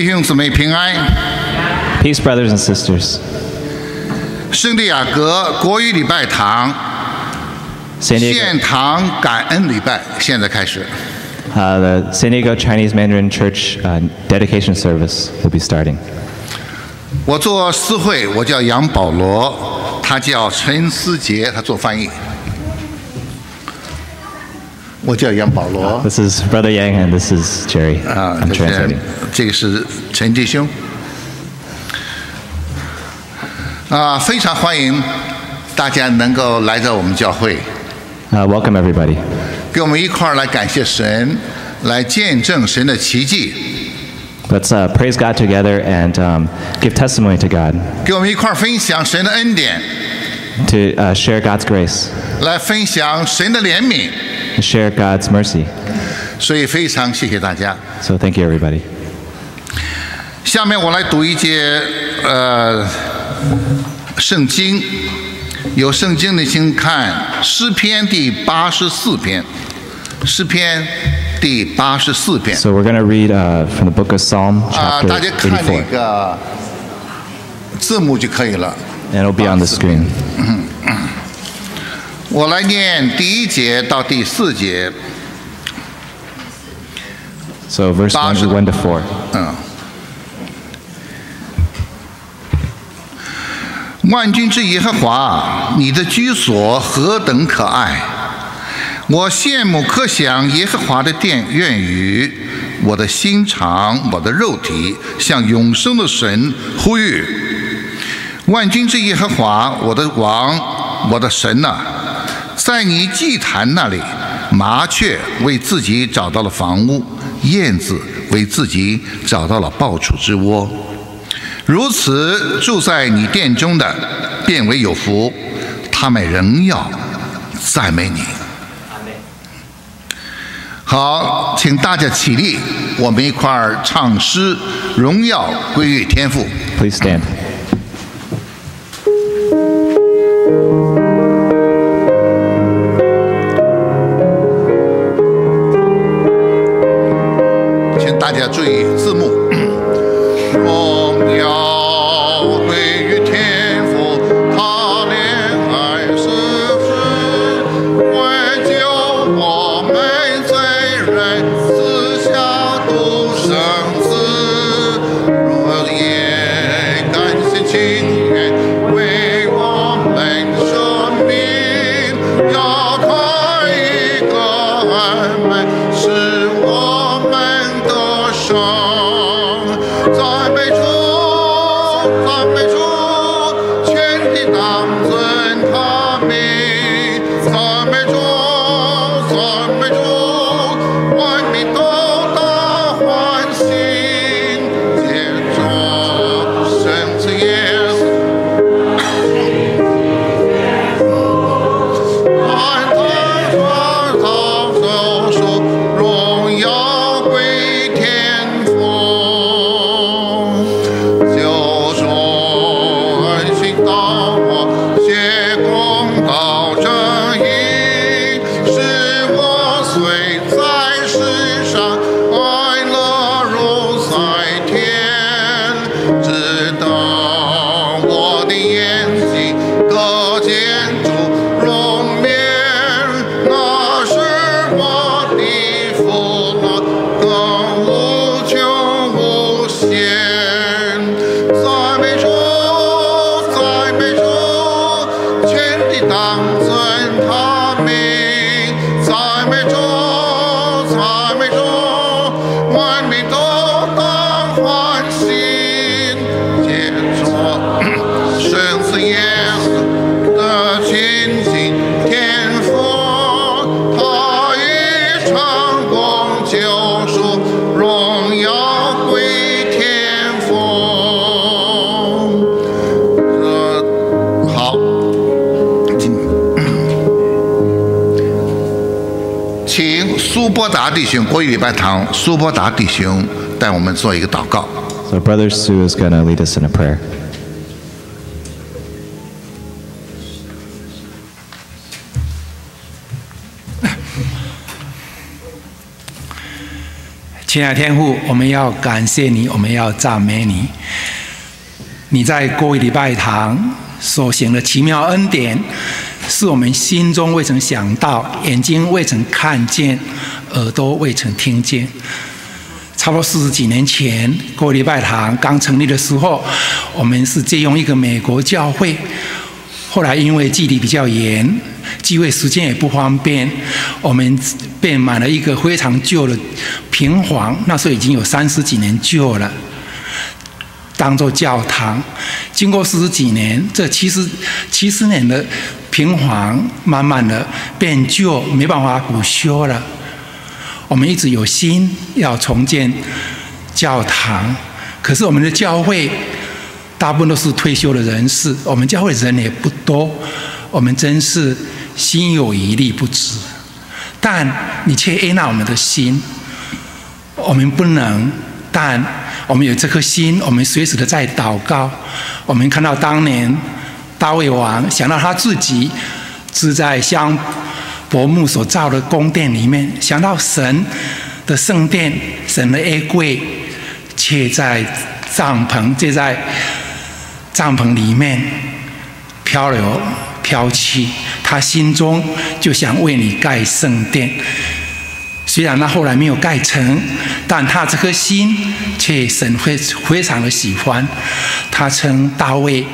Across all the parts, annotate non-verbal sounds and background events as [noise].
弟兄姊妹平安。Peace, brothers and sisters. 圣地亚哥国语礼拜堂献堂感恩礼拜现在开始。uh, the San Diego Chinese Mandarin Church uh, dedication service will be starting. 我做司会，我叫杨保罗，他叫陈思杰，他做翻译。我叫杨保罗 This is Brother Yang and this is Jerry. 啊， I'm 这是 translating. 这个是陈弟兄啊，非常欢迎大家能够来到我们教会， Uh, welcome, everybody. 跟我们一块儿来感谢神，来见证神的奇迹， Let's uh, praise God together and um, give testimony to God, 跟我们一块儿分享神的恩典， to uh, share God's grace, 来分享神的怜悯。 to share God's mercy. 所以非常谢谢大家。 So thank you, everybody. 下面我来读一节呃圣经，有圣经的请看诗篇第八十四篇，诗篇第八十四篇 So we're going to read uh, from the book of Psalm, 啊， chapter 大家看那 84, 个字幕就可以了。 and it'll be on the screen. 我来念第一节到第四节，So verse one to 1 to 4. 嗯。万军之耶和华，你的居所何等可爱！我羡慕可想耶和华的殿院宇，我的心肠，我的肉体向永生的神呼吁。万军之耶和华，我的王，我的神呐、在你祭坛那里，麻雀为自己找到了房屋，燕子为自己找到了抱处之窝。如此住在你殿中的，变为有福，他们仍要赞美你。好，请大家起立，我们一块儿唱诗，荣耀归于天父。Please stand. 达弟兄国语礼拜堂苏波达弟兄带我们做一个祷告。So Brother Sue is going to lead us in a prayer. [coughs] 亲爱的天父，我们要感谢你，我们要赞美你。你在各位礼拜堂所行的奇妙恩典，是我们心中未曾想到，眼睛未曾看见，耳朵未曾听见。差不多四十几年前，国立拜堂刚成立的时候，我们是借用一个美国教会。后来因为距离比较远，聚会时间也不方便，我们便买了一个非常旧的平房，那时候已经有三十几年旧了，当做教堂。经过四十几年，这七十七十年的平房，慢慢的变旧，没办法补修了。我们一直有心要重建教堂，可是我们的教会。大部分都是退休的人士，我们教会人也不多，我们真是心有余力不足。但你却接纳我们的心，我们不能，但我们有这颗心，我们随时的在祷告。我们看到当年大卫王想到他自己是在香柏木所造的宫殿里面，想到神的圣殿、神的衣柜，却在帐篷，就在。帐篷里面漂流飘去，他心中就想为你盖圣殿。虽然他后来没有盖成，但他这颗心却神非非常的喜欢。他称大卫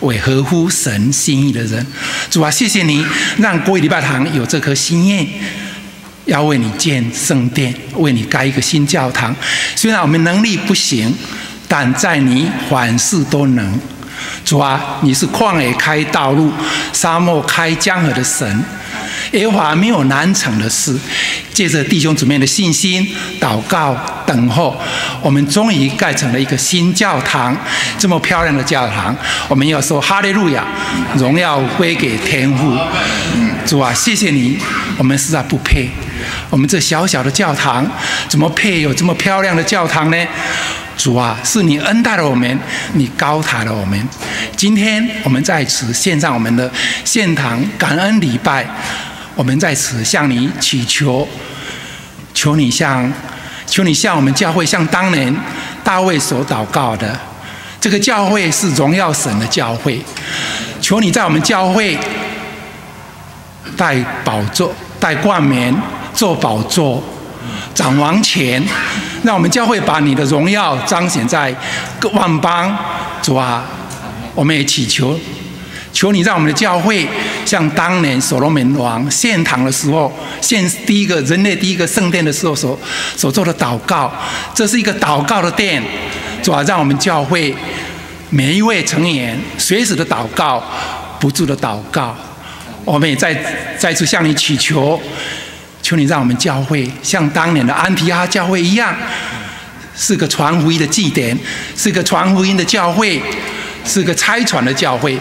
为合乎神心意的人。主啊，谢谢你让国语礼拜堂有这颗心愿，要为你建圣殿，为你盖一个新教堂。虽然我们能力不行。但在你凡事都能，主啊，你是旷野开道路、沙漠开江河的神，耶和华没有难成的事。借着弟兄姊妹的信心、祷告、等候，我们终于盖成了一个新教堂，这么漂亮的教堂，我们要说哈利路亚，荣耀归给天父。主啊，谢谢你，我们实在不配，我们这小小的教堂，怎么配有这么漂亮的教堂呢？主啊，是你恩待了我们，你高抬了我们。今天我们在此献上我们的献堂感恩礼拜，我们在此向你祈求，求你向，求你向我们教会，像当年大卫所祷告的，这个教会是荣耀神的教会。求你在我们教会带宝座、带冠冕、做宝座、掌王权。让我们教会把你的荣耀彰显在各万邦，主啊，我们也祈求，求你让我们的教会像当年所罗门王献堂的时候，献第一个人类第一个圣殿的时候所所做的祷告，这是一个祷告的殿，主要，让我们教会每一位成员随时的祷告，不住的祷告，我们也再再次向你祈求。求你让我们教会像当年的安提阿教会一样，是个传福音的祭典，是个传福音的教会，是个拆传的教会。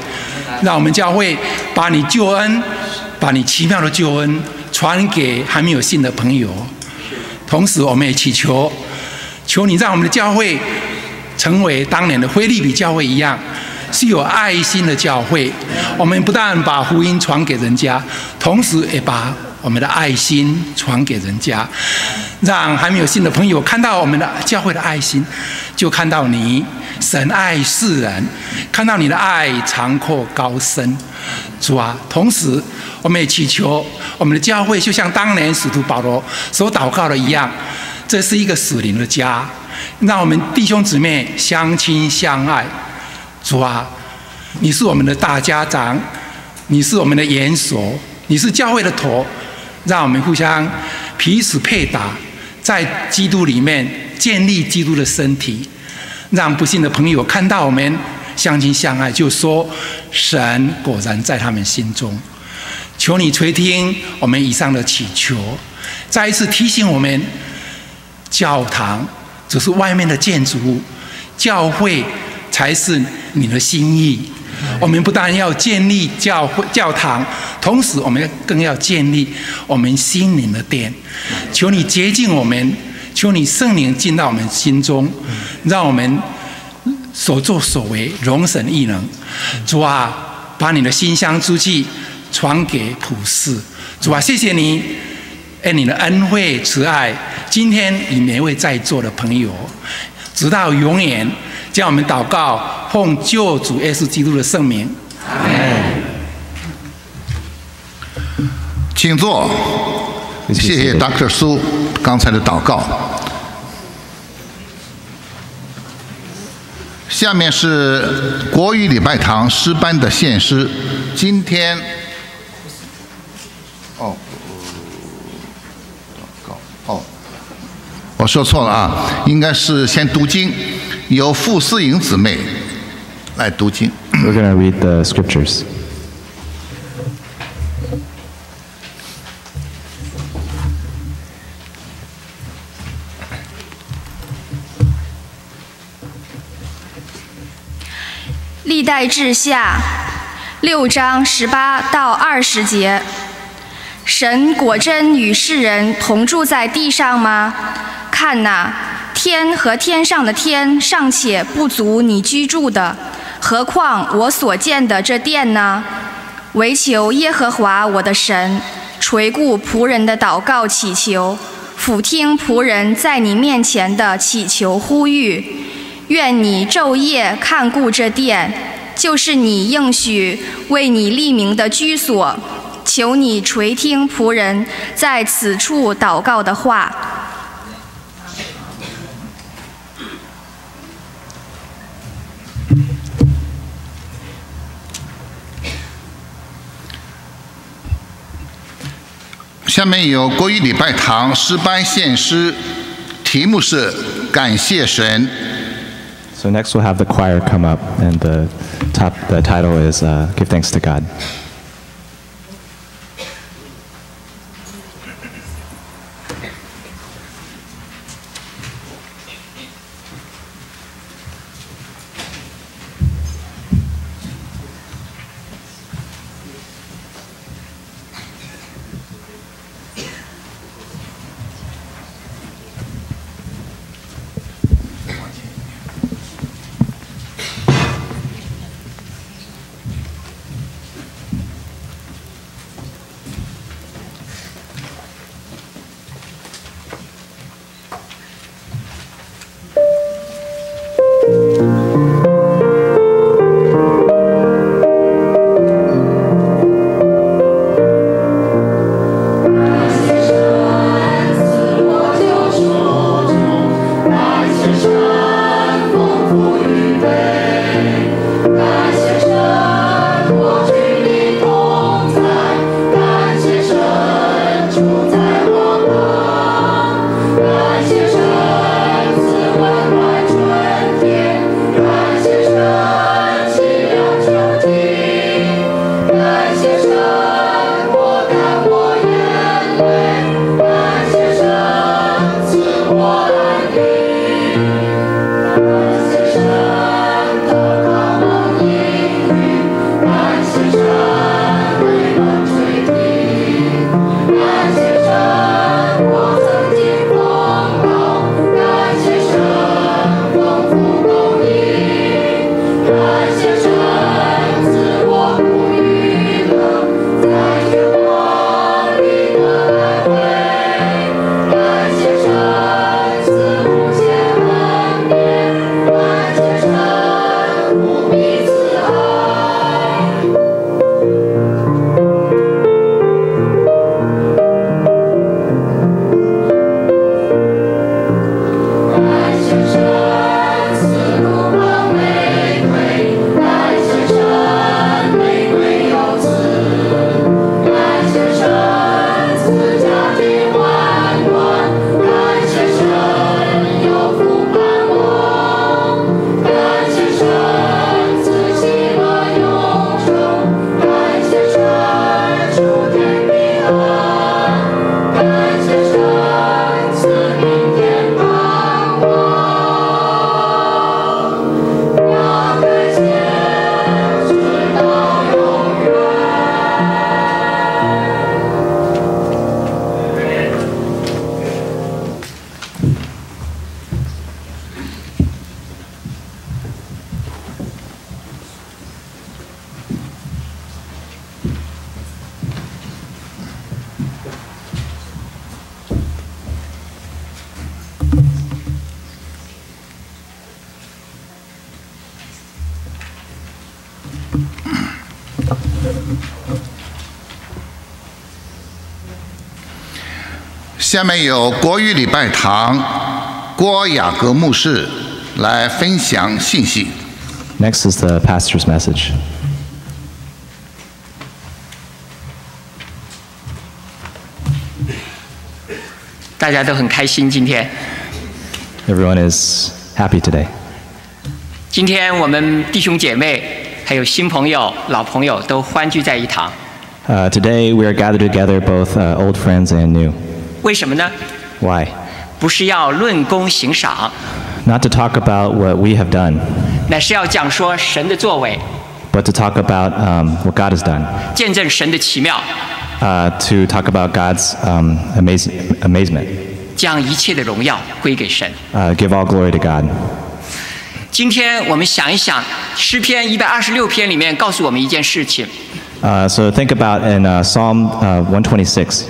让我们教会把你救恩，把你奇妙的救恩传给还没有信的朋友。同时，我们也祈求，求你让我们的教会成为当年的菲利比教会一样，是有爱心的教会。我们不但把福音传给人家，同时也把。我们的爱心传给人家，让还没有信的朋友看到我们的教会的爱心，就看到你神爱世人，看到你的爱长阔高深，主啊！同时，我们也祈求我们的教会就像当年使徒保罗所祷告的一样，这是一个死灵的家，让我们弟兄姊妹相亲相爱。主啊，你是我们的大家长，你是我们的元首，你是教会的头。让我们互相彼此配搭，在基督里面建立基督的身体，让不幸的朋友看到我们相亲相爱，就说神果然在他们心中。求你垂听我们以上的祈求，再一次提醒我们：教堂只是外面的建筑物，教会才是你的心意。我们不但要建立教会教堂，同时我们更要建立我们心灵的殿。求你洁净我们，求你圣灵进到我们心中，让我们所作所为容神异能。主啊，把你的馨香之气传给普世。主啊，谢谢你愿你的恩惠慈爱，今天与每位在座的朋友，直到永远。将我们祷告，奉救主耶稣基督的圣名。请坐，谢谢 Dr. 苏刚才的祷告。下面是国语礼拜堂诗班的献诗，今天，哦，祷告，哦，我说错了啊，应该是先读经，由傅思颖姊妹来读经。We're gonna read the scriptures. 历代志下六章十八到二十节，神果真与世人同住在地上吗？看哪，天和天上的天尚且不足你居住的，何况我所建的这殿呢？唯求耶和华我的神垂顾仆人的祷告祈求，俯听仆人在你面前的祈求呼吁。愿你昼夜看顾这殿，就是你应许为你立名的居所。求你垂听仆人在此处祷告的话。下面由国语礼拜堂诗班献诗，题目是感谢神。So next we'll have the choir come up, and the top the title is uh, "Give Thanks to God." 下面由国语礼拜堂郭雅各牧师来分享信息。 Next is the pastor's message. 大家都很开心。今天， Everyone is happy today. 今天我们弟兄姐妹还有新朋友、老朋友都欢聚在一堂。 Uh, today we are gathered together, both uh, old friends and new. 为什么呢？ Why? 不是要论功行赏， Not to talk about what we have done, 乃是要讲说神的作为， but to talk about um, what God has done. 见证神的奇妙， Uh, to talk about God's um, amaz- amazement. 将一切的荣耀归给神。 Uh, give all glory to God. 今天我们想一想，诗篇一百二十六篇里面告诉我们一件事情： Uh, so think about in uh, Psalm uh, 126.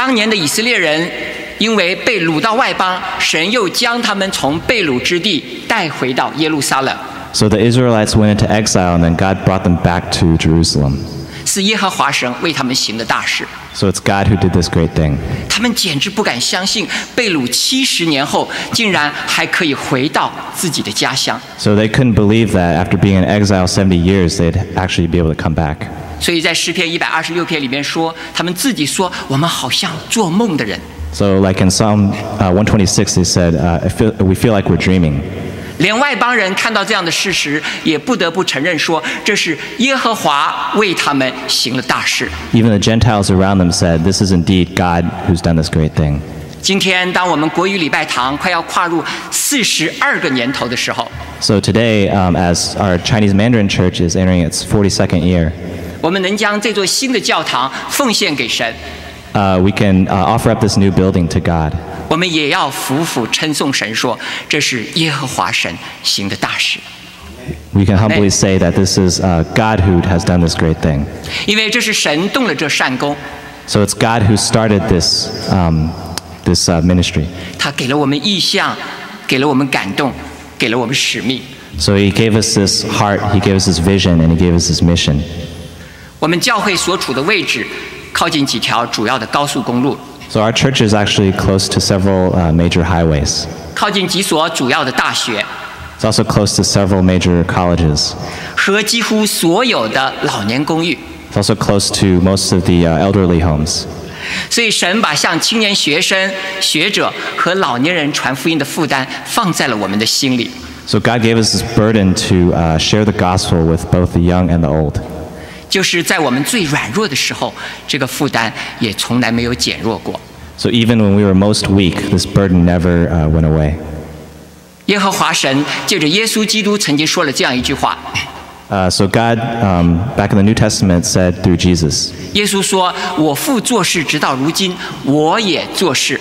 当年的以色列人因为被掳到外邦，神又将他们从被掳之地带回到耶路撒冷。 So the Israelites went into exile, and then God brought them back to Jerusalem. 是耶和华神为他们行的大事， So it's God who did this great thing. 他们简直不敢相信，被掳七十年后，竟然还可以回到自己的家乡。 So they couldn't believe that after being in exile 70 years, they'd actually be able to come back. 所以在诗篇一百二十六篇里面说，他们自己说，我们好像做梦的人。 So, like in Psalm uh, 126, they said, uh, I feel, We feel like we're dreaming. 连外邦人看到这样的事实，也不得不承认说，这是耶和华为他们行了大事。Even the Gentiles around them said, This is indeed God who's done this great thing. 今天，当我们国语礼拜堂快要跨入四十二个年头的时候，So, today, um, as our Chinese Mandarin church is entering its 42nd year, 我们能将这座新的教堂奉献给神，uh, we can uh, offer up this new building to God. 我们也要俯俯称颂神说，这是耶和华神行的大事， We can humbly say that this is uh, God who has done this great thing. 因为这是神动了这善功， So, it's God who started this, um, this uh, ministry. 他给了我们意向，给了我们感动，给了我们使命。 So, He gave us this heart, He gave us this vision, and He gave us this mission. 我们教会所处的位置， 靠近几条主要的高速公路， So, our church is actually close to several uh, major highways. 靠近几所主要的大学 It's also close to several major colleges. 和几乎所有的老年公寓。 It's also close to most of the uh, elderly homes. 所以，神把向青年学生、学者和老年人传福音的负担放在了我们的心里。 So God gave us this burden to uh, share the gospel with both the young and the old. 就是在我们最软弱的时候，这个负担也从来没有减弱过。 So even when we were most weak, this burden never uh, went away. 耶和华神借着耶稣基督曾经说了这样一句话： Uh, so God, um, back in the New Testament, said through Jesus. 耶稣说：“我父做事直到如今，我也做事。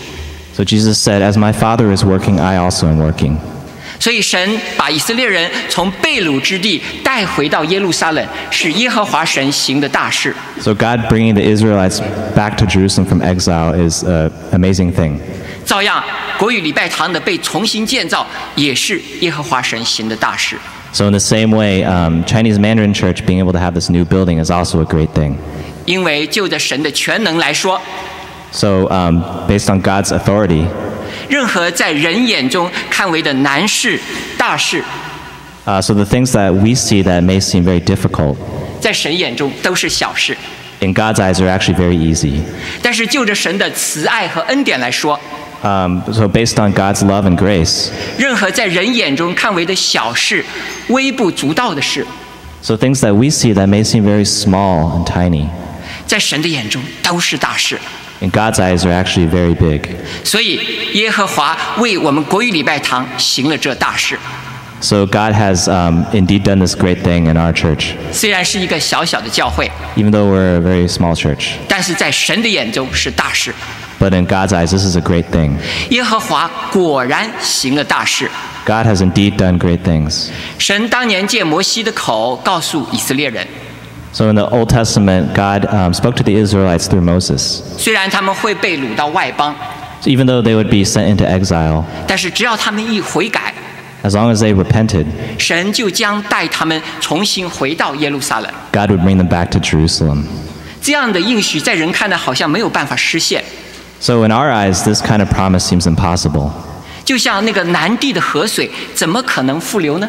So Jesus said, "As my Father is working, I also am working." ” 所以神把以色列人从被掳之地带回到耶路撒冷，是耶和华神行的大事。 So God bringing the Israelites back to Jerusalem from exile is an amazing thing. 照样，国语礼拜堂的被重新建造，也是耶和华神行的大事。 So in the same way, um, Chinese Mandarin Church being able to have this new building is also a great thing. 因为就着神的全能来说， So um, based on God's authority, 任何在人眼中看为的难事、大事，uh, so the things that we see that may seem very difficult, 在神眼中都是小事。in God's eyes are actually very easy. 但是就着神的慈爱和恩典来说，Um, so based on God's love and grace, 任何在人眼中看为的小事、微不足道的事，so things that we see that may seem very small and tiny, 在神的眼中都是大事。in God's eyes are actually very big. 所以耶和华为我们国语礼拜堂行了这大事。 So God has um, indeed done this great thing in our church. 虽然是一个小小的教会， Even though we're a very small church, 但是在神的眼中是大事。 but in God's eyes, this is a great thing. 耶和华果然行了大事。 God has indeed done great things. 神当年借摩西的口告诉以色列人， So in the Old Testament, God um, spoke to the Israelites through Moses. 虽然他们会被掳到外邦， So even though they would be sent into exile, 但是只要他们一悔改， As long as they repented, 神就将带他们重新回到耶路撒冷。 God would bring them back to Jerusalem. 这样的应许在人看来好像没有办法实现， So, in our eyes, this kind of promise seems impossible. 就像那个南地的河水，怎么可能复流呢？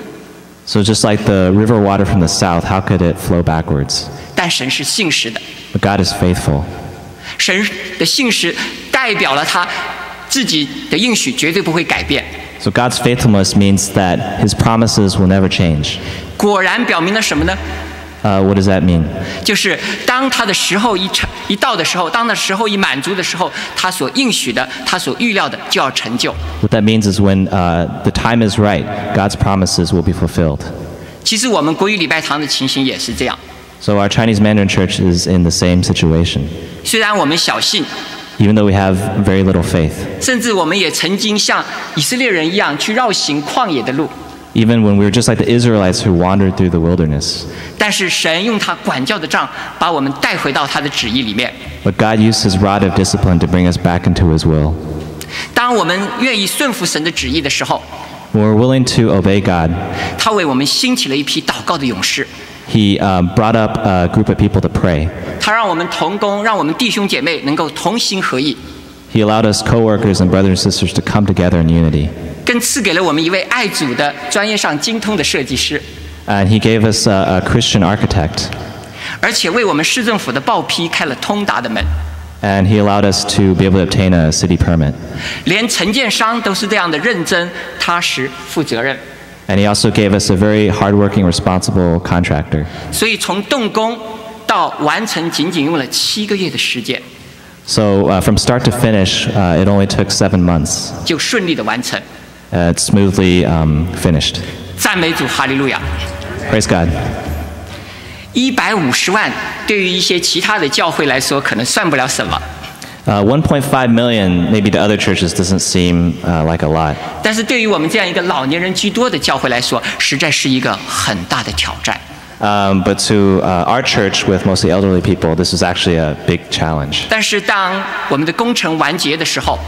So, just like the river water from the south, how could it flow backwards? 但神是信实的， But God is faithful. 神的信实代表了他自己的应许绝对不会改变。 So, God's faithfulness means that his promises will never change. 果然表明了什么呢？ Uh, what does that mean? 就是当他的时候一成一到的时候，当他时候一满足的时候，他所应许的，他所预料的就要成就。 What that means is when uh, the time is right, God's promises will be fulfilled. 其实我们国语礼拜堂的情形也是这样。 So, our Chinese Mandarin church is in the same situation. 虽然我们小信， Even though we have very little faith, 甚至我们也曾经像以色列人一样去绕行旷野的路， even when we were just like the Israelites who wandered through the wilderness. 但是神用他管教的杖把我们带回到他的旨意里面。 But God used his rod of discipline to bring us back into his will. 当我们愿意顺服神的旨意的时候， When we're willing to obey God, 他为我们兴起了一批祷告的勇士， he um, brought up a group of people to pray. 他让我们同工，让我们弟兄姐妹能够同心合意， He allowed us co-workers and brothers and sisters to come together in unity. 更赐给了我们一位爱主的、专业上精通的设计师， And he gave us a, a Christian architect. 而且为我们市政府的报批开了通达的门。 And he allowed us to be able to obtain a city permit. 连承建商都是这样的认真、踏实、负责任。 And he also gave us a very hardworking, responsible contractor. 所以从动工到完成，仅仅用了七个月的时间， So uh, from start to finish, uh, it only took seven months. 就顺利的完成。 Uh, it's smoothly um, finished. 赞美主，哈利路亚！ Praise God. 一百五十万对于一些其他的教会来说，可能算不了什么， Uh, 1.5 million, maybe to other churches, doesn't seem uh, like a lot. 但是对于我们这样一个老年人居多的教会来说，实在是一个很大的挑战。 Um, but to uh, our church with mostly elderly people, this is actually a big challenge. 但是当我们的工程完结的时候，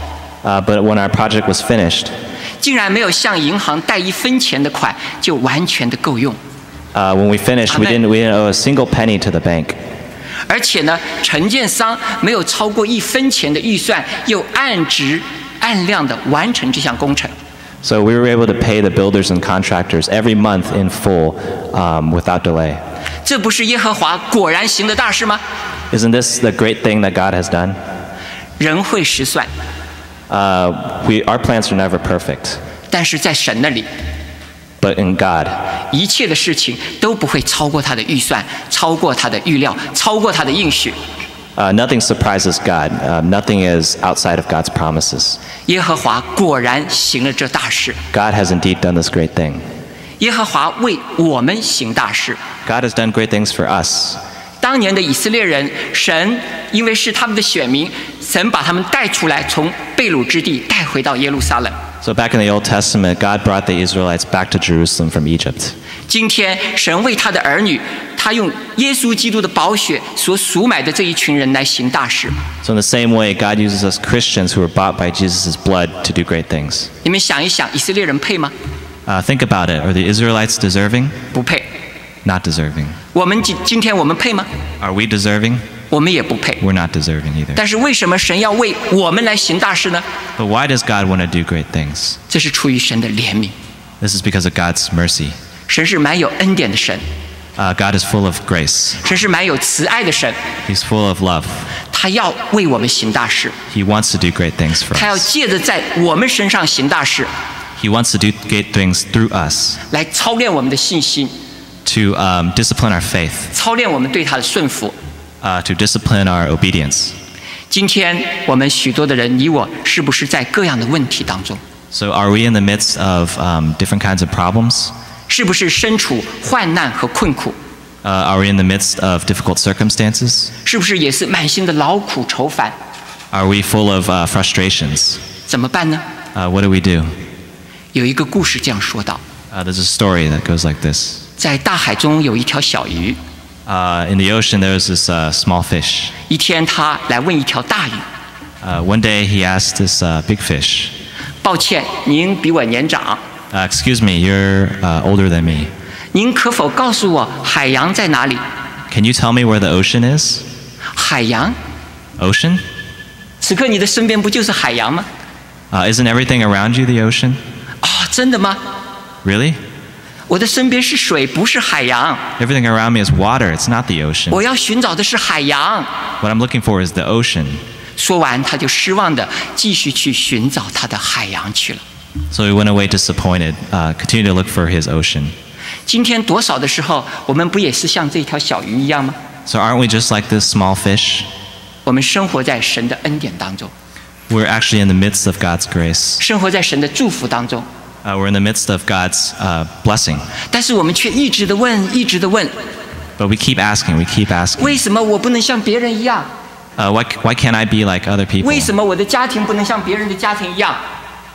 Uh, but when our project was finished, 竟然没有向银行贷一分钱的款就完全的够用， uh, when we finished, we Amen. didn't, we didn't owe a single penny to the bank. 而且呢，承建商没有超过一分钱的预算，又按值按量的完成这项工程。 So we were able to pay the builders and contractors every month in full um, without delay. 这不是耶和华果然行的大事吗？ Isn't this the great thing that God has done? 人会失算， Uh, we, our plans are never perfect, 但是在神那里， but in God, 一切的事情都不会超过他的预算，超过他的预料，超过他的应许。 uh, nothing surprises God. Uh, nothing is outside of God's promises. 耶和华果然行了这大事， God has indeed done this great thing. 耶和华为我们行大事。 God has done great things for us. 当年的以色列人，神因为是他们的选民，神把他们带出来，从被掳之地带回到耶路撒冷。 So back in the Old Testament, God brought the Israelites back to Jerusalem from Egypt. 今天，神为他的儿女， 他用耶稣基督的宝血所赎买的这一群人来行大事。 So in the same way, God uses us Christians who were bought by Jesus' blood to do great things. 你们想一想，以色列人配吗？ Uh, think about it. Are the Israelites deserving? 不配。 Not deserving. 我们今今天我们配吗？ Are we deserving? 我们也不配。 We're not deserving either. 但是为什么神要为我们来行大事呢？ But why does God want to do great things? 这是出于神的怜悯。 This is because of God's mercy. 神是满有恩典的神， Uh, God is full of grace. 神是满有慈爱的神， He's full of love. 他要为我们行大事， He wants to do great things for 他要 us. 借着在我们身上行大事， He wants to do great things through us 来操练我们的信心， to um, discipline our faith, 操练我们对他的顺服。 uh, to discipline our obedience. 今天我们许多的人，你我是不是在各样的问题当中？ So, are we in the midst of um, different kinds of problems? 是不是身处患难和困苦？ Uh, are we in the midst of difficult circumstances? 是不是也是满心的劳苦愁烦？ Are we full of uh, frustrations? 怎么办呢？ Uh, what do we do? 有一个故事这样说道： Uh, there's a story that goes like this. 在大海中有一条小鱼， Uh, in the ocean, there was this uh, small fish. 一天他来问一条大鱼 Uh, one day, he asked this uh, big fish, 抱歉，您比我年长， Uh, excuse me, you're uh, older than me. 您可否告诉我海洋在哪里？ Can you tell me where the ocean is? 海洋， Ocean? 此刻你的身边不就是海洋吗？ Uh, isn't everything around you the ocean? 啊、真的吗？ Really? 我的身边是水，不是海洋。 Everything around me is water. It's not the ocean. 我要寻找的是海洋。 What I'm looking for is the ocean. 说完，他就失望的继续去寻找他的海洋去了。 So he went away disappointed, uh, continued to look for his ocean. 今天多少的时候，我们不也是像这条小鱼一样吗？ So aren't we just like this small fish? 我们生活在神的恩典当中， We're actually in the midst of God's grace. 生活在神的祝福当中， Uh, we're in the midst of God's uh, blessing. 但是我们却一直的问，一直的问， But we keep asking, we keep asking. 为什么我不能像别人一样？ Uh, why, why can't I be like other people? 为什么我的家庭不能像别人的家庭一样？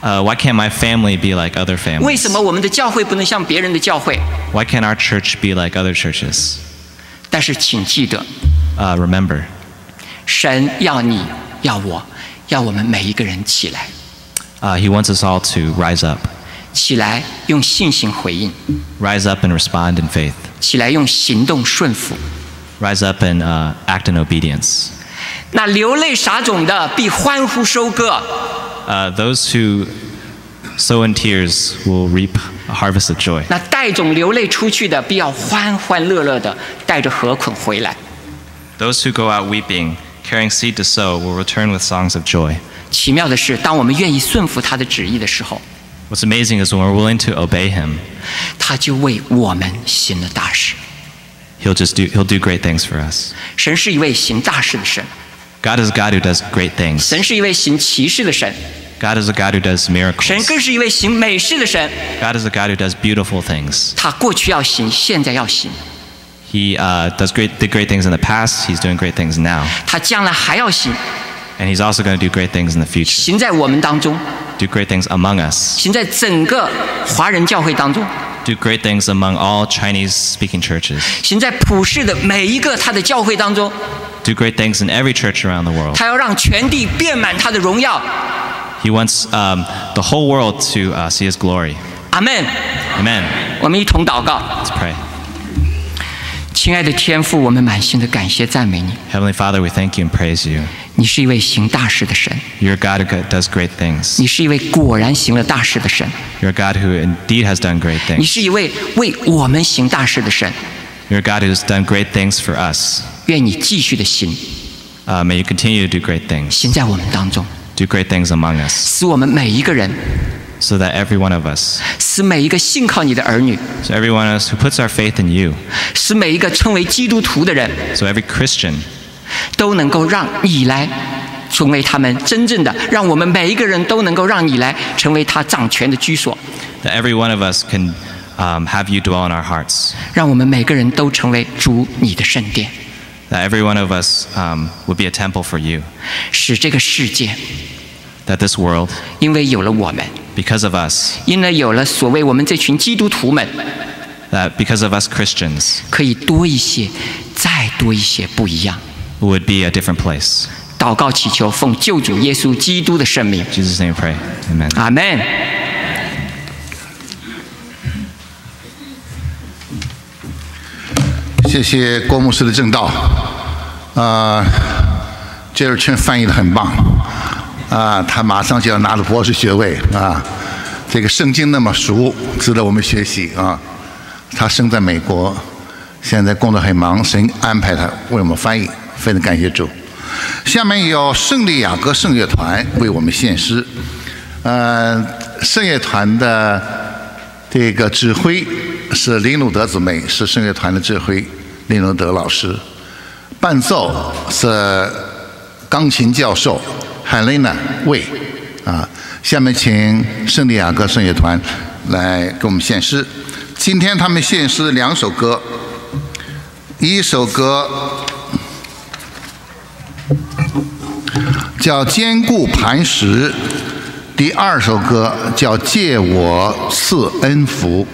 Uh, why can't my family be like other 为 families? 什么我们的教会不能像别人的教会？ Why can't our church be like other churches? 但是请记得， Uh, remember, 神要你要我，要我们每一个人起来， uh, He wants us all to rise up. 起来用信心回应， Rise up and respond in faith. 起来用行动顺服。 Rise up and uh, act in obedience. 那流泪撒种的必欢呼收割， Uh, those who sow in tears will reap a harvest of joy. 那带种流泪出去的必要欢欢乐乐的带着禾捆回来。 Those who go out weeping, carrying seed to sow, will return with songs of joy. 奇妙的是，当我们愿意顺服他的旨意的时候， What's amazing is when we're willing to obey Him, 他就为我们行了大事。 He'll just do He'll do great things for us. 神是一位行大事的神， God is a God who does great things. 神是一位行奇事的神， God is a God who does 神 miracles. 更是一位行美事的神。 God is a God who does beautiful things. 他过去要行，现在要行， He uh, does great did great things in the past. He's doing great things now, 他将来还要行， and He's also going to do great things in the future. 行在我们当中， Do great things among us. 行在整个华人教会当中， Do great things among all Chinese-speaking churches. 行在普世的每一个他的教会当中。 Do great things in every church around the world. 他要让全地遍满他的荣耀。 He wants um, the whole world to uh, see His glory. 阿门。 Amen. 我们一同祷告， Let's pray. 亲爱的天父，我们满心的感谢赞美你。 Heavenly Father, we thank you and praise you. 你是一位行大事的神， You're a God who does great things. 你是一位果然行了大事的神， You're a God who indeed has done great 你 things. 是一位为我们行大事的神。 You're a God who's done great things for us. 愿你继续的行， Uh, may you continue to do great things. 行在我们当中， Do great things among us 使我们每一个人， so that every one of us, 使每一个信靠你的儿女， so every one of us who puts our faith in you, 使每一个称为基督徒的人， so every Christian 都能够让你来成为他们真正的，让我们每一个人都能够让你来成为他掌权的居所， that every one of us can um, have you dwell in our hearts. 让我们每个人都成为主你的圣殿， That every one of us um, would be a temple for you. 使这个世界 that this world, because of us，因为有了所谓我们这群基督徒们，that because of us Christians，可以多一些，再多一些不一样，would be a different place。祷告祈求，奉救主耶稣基督的圣名。Jesus name pray, Amen. Amen. [laughs] Amen. 谢谢郭牧师的证道，呃，这段劝翻译的很棒。啊、他马上就要拿了博士学位啊，这个圣经那么熟，值得我们学习啊。他生在美国，现在工作很忙，神安排他为我们翻译，非常感谢主。下面有圣地亚哥圣乐团为我们献诗，呃，圣乐团的这个指挥是林鲁德姊妹，是圣乐团的指挥林鲁德老师，伴奏是钢琴教授海雷娜魏啊。下面请圣地亚哥圣乐团来给我们献诗。今天他们献诗两首歌，一首歌叫《坚固磐石》，第二首歌叫《借我赐恩福》。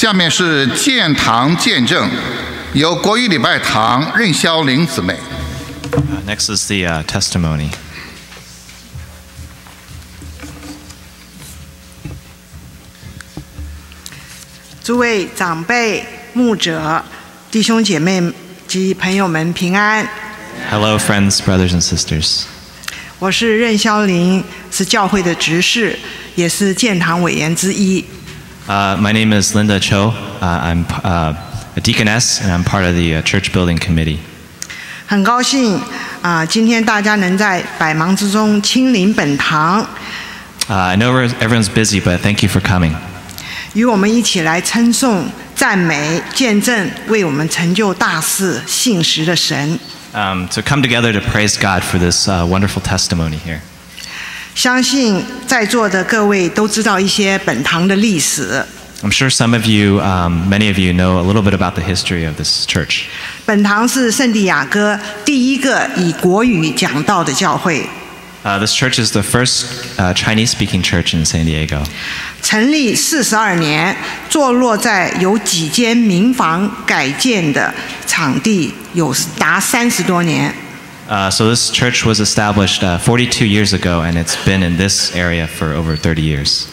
下面是建堂见证，由国语礼拜堂任肖玲姊妹。Uh, next is the uh, testimony. 诸位长辈、牧者、弟兄姐妹及朋友们平安。Hello, friends, brothers, and sisters. 我是任肖玲，是教会的执事，也是建堂委员之一。Uh, my name is Linda Cho. Uh, I'm uh, a deaconess, and I'm part of the uh, church building committee. 很高兴啊、今天大家能在百忙之中亲临本堂， Uh, I know we're- everyone's busy, but thank you for coming. 与我们一起来称颂、赞美、见证为我们成就大事、信实的神。 Um, to come together to praise God for this uh, wonderful testimony here. 相信在座的各位都知道一些本堂的历史。I'm sure some of you, um, many of you, know a little bit about the history of this church. 本堂是圣地亚哥第一个以国语讲道的教会，Uh, this church is the first uh, Chinese speaking church in San Diego. 成立四十二年，坐落在有几间民房改建的场地，有达三十多年。Uh, so, this church was established uh, 42 years ago, and it's been in this area for over 30 years.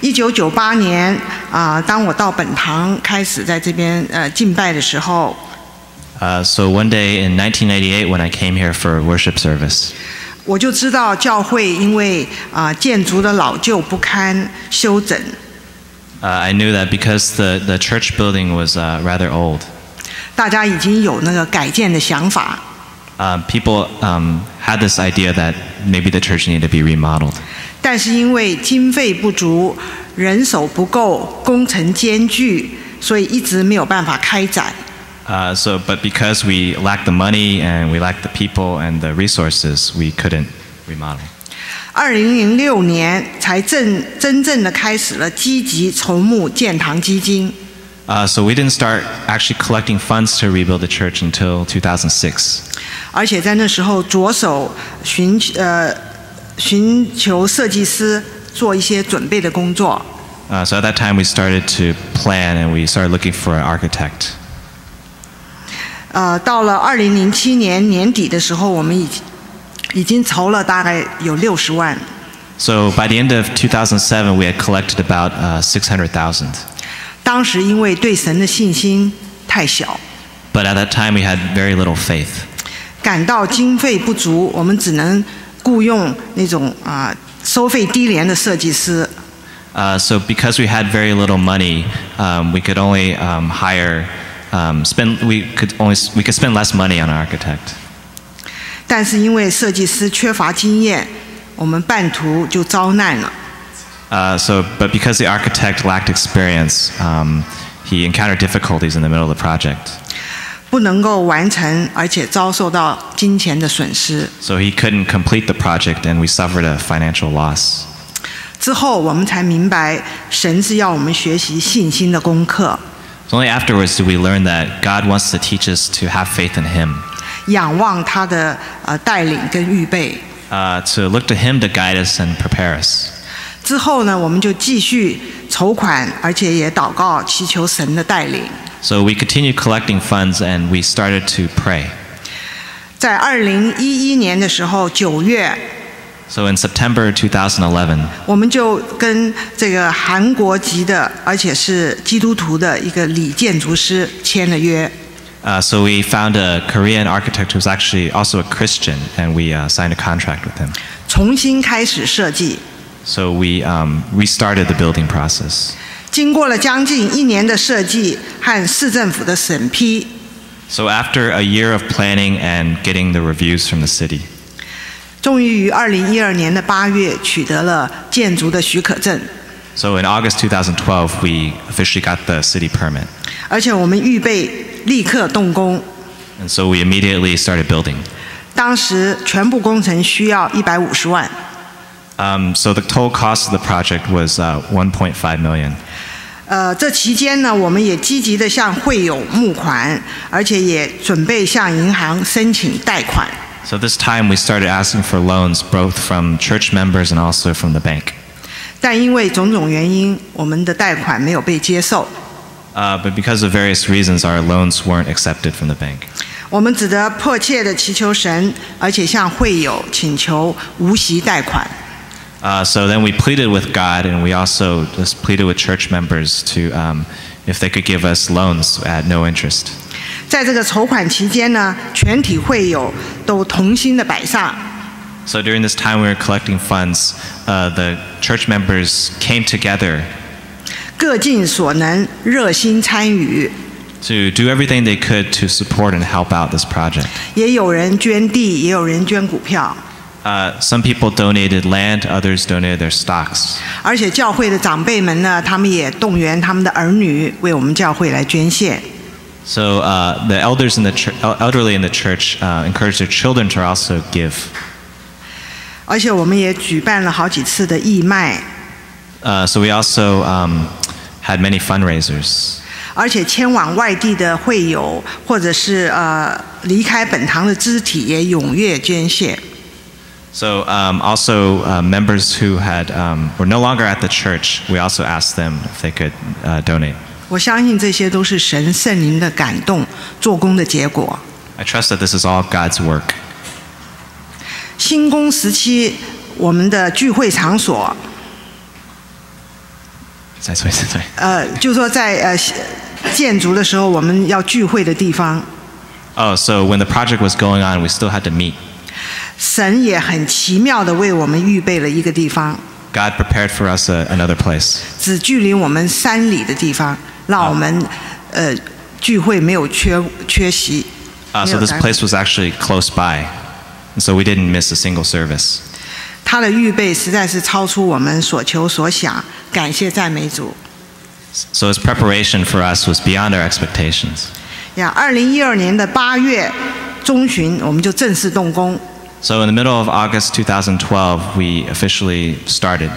一九九八年啊、当我到本堂开始在这边呃敬拜的时候， Uh, so, one day in 1998, when I came here for worship service, 我就知道教会因为啊、建筑的老旧不堪修整， uh, I knew that because the, the church building was uh, rather old, 大家已经有那个改建的想法。 uh, people um, had this idea that maybe the church needed to be remodeled. 但是因为经费不足、人手不够、工程艰巨，所以一直没有办法开展。 Uh, so, but because we lacked the money and we lacked the people and the resources, we couldn't remodel. 二零零六年才正真正的开始了积极筹募建堂基金， Uh, so we didn't start actually collecting funds to rebuild the church until 2006. 而且在那时候着手寻呃寻求设计师做一些准备的工作。 Uh, so at that time, we started to plan and we started looking for an architect. 呃，到了二零零七年年底的时候，我们已经已经筹了大概有六十万。 So by the end of 2007, we had collected about uh, 600,000. 当时因为对神的信心太小， But at that time, we had very little faith. 感到经费不足，我们只能雇佣那种啊、收费低廉的设计师。 Uh, so because we had very little money, um, we could only um, hire, um, spend, we could only, we could spend less money on an architect. 但是因为设计师缺乏经验，我们半途就遭难了。 Uh, so, but because the architect lacked experience, um, he encountered difficulties in the middle of the project. 不能够完成，而且遭受到金钱的损失。So he couldn't complete the project, and we suffered a financial loss. 之后，我们才明白，神是要我们学习信心的功课，It's only afterwards did we learn that God wants to teach us to have faith in Him, 仰望他的呃带领跟预备。uh, to look to Him to guide us and prepare us. 之后呢，我们就继续筹款，而且也祷告，祈求神的带领。So we continued collecting funds, and we started to pray. 在二零一一年的时候，九月， So in September 2011, 我们就跟这个韩国籍的，而且是基督徒的一个李建筑师签了约。 uh, so we found a Korean architect who was actually also a Christian, and we uh, signed a contract with him. 重新开始设计。 So we um, restarted the building process. 经过了将近一年的设计和市政府的审批， So after a year of planning and getting the reviews from the city, 终于于二零一二年的八月取得了建筑的许可证， so in August 2012, we officially got the city permit. 而且我们预备立刻动工。 And so we immediately started building. 当时全部工程需要一百五十万， Um, so the total cost of the project was uh, 1.5 million. 呃，这期间呢，我们也积极的向会友募款，而且也准备向银行申请贷款。So this time we started asking for loans both from church members and also from the bank. 但因为种种原因，我们的贷款没有被接受。Uh, but because of various reasons, our loans weren't accepted from the bank. 我们只得迫切的祈求神，而且向会友请求无息贷款。Uh, so then we pleaded with God, and we also just pleaded with church members to, um, if they could give us loans at no interest. 在这个筹款期间呢，全体会友都同心的摆上， So during this time we were collecting funds, uh, the church members came together 各尽所能，热心参与。 to do everything they could to support and help out this project. 也有人捐地，也有人捐股票， Uh, some people donated land, others donated their stocks. 而且教会的长辈们呢，他们也动员他们的儿女为我们教会来捐献。 So uh, the elders in the chur- el- elderly in the church uh, encouraged their children to also give. 而且我们也举办了好几次的义卖， Uh, so we also um, had many fundraisers. 而且迁往外地的会友或者是呃离开本堂的肢体也踊跃捐献。 So um, also uh, members who had um, were no longer at the church, we also asked them if they could uh, donate. 我相信这些都是神圣灵的感动做工的结果。 I trust that this is all God's work. 新工时期，我们的聚会场所，That's what I said. 呃，就说在呃建筑的时候，我们要聚会的地方， Oh, so when the project was going on, we still had to meet. 神也很奇妙的为我们预备了一个地方，God prepared for us a, another place. 只距离我们三里的地方，让我们呃聚会没有缺缺席。Uh, 没 so this place was actually close by, and so we didn't miss a single service. 他的预备实在是超出我们所求所想，感谢赞美主 So his preparation for us was beyond our expectations. 呀！二零一二年的八月中旬，我们就正式动工。So in the middle of August 2012, we officially started.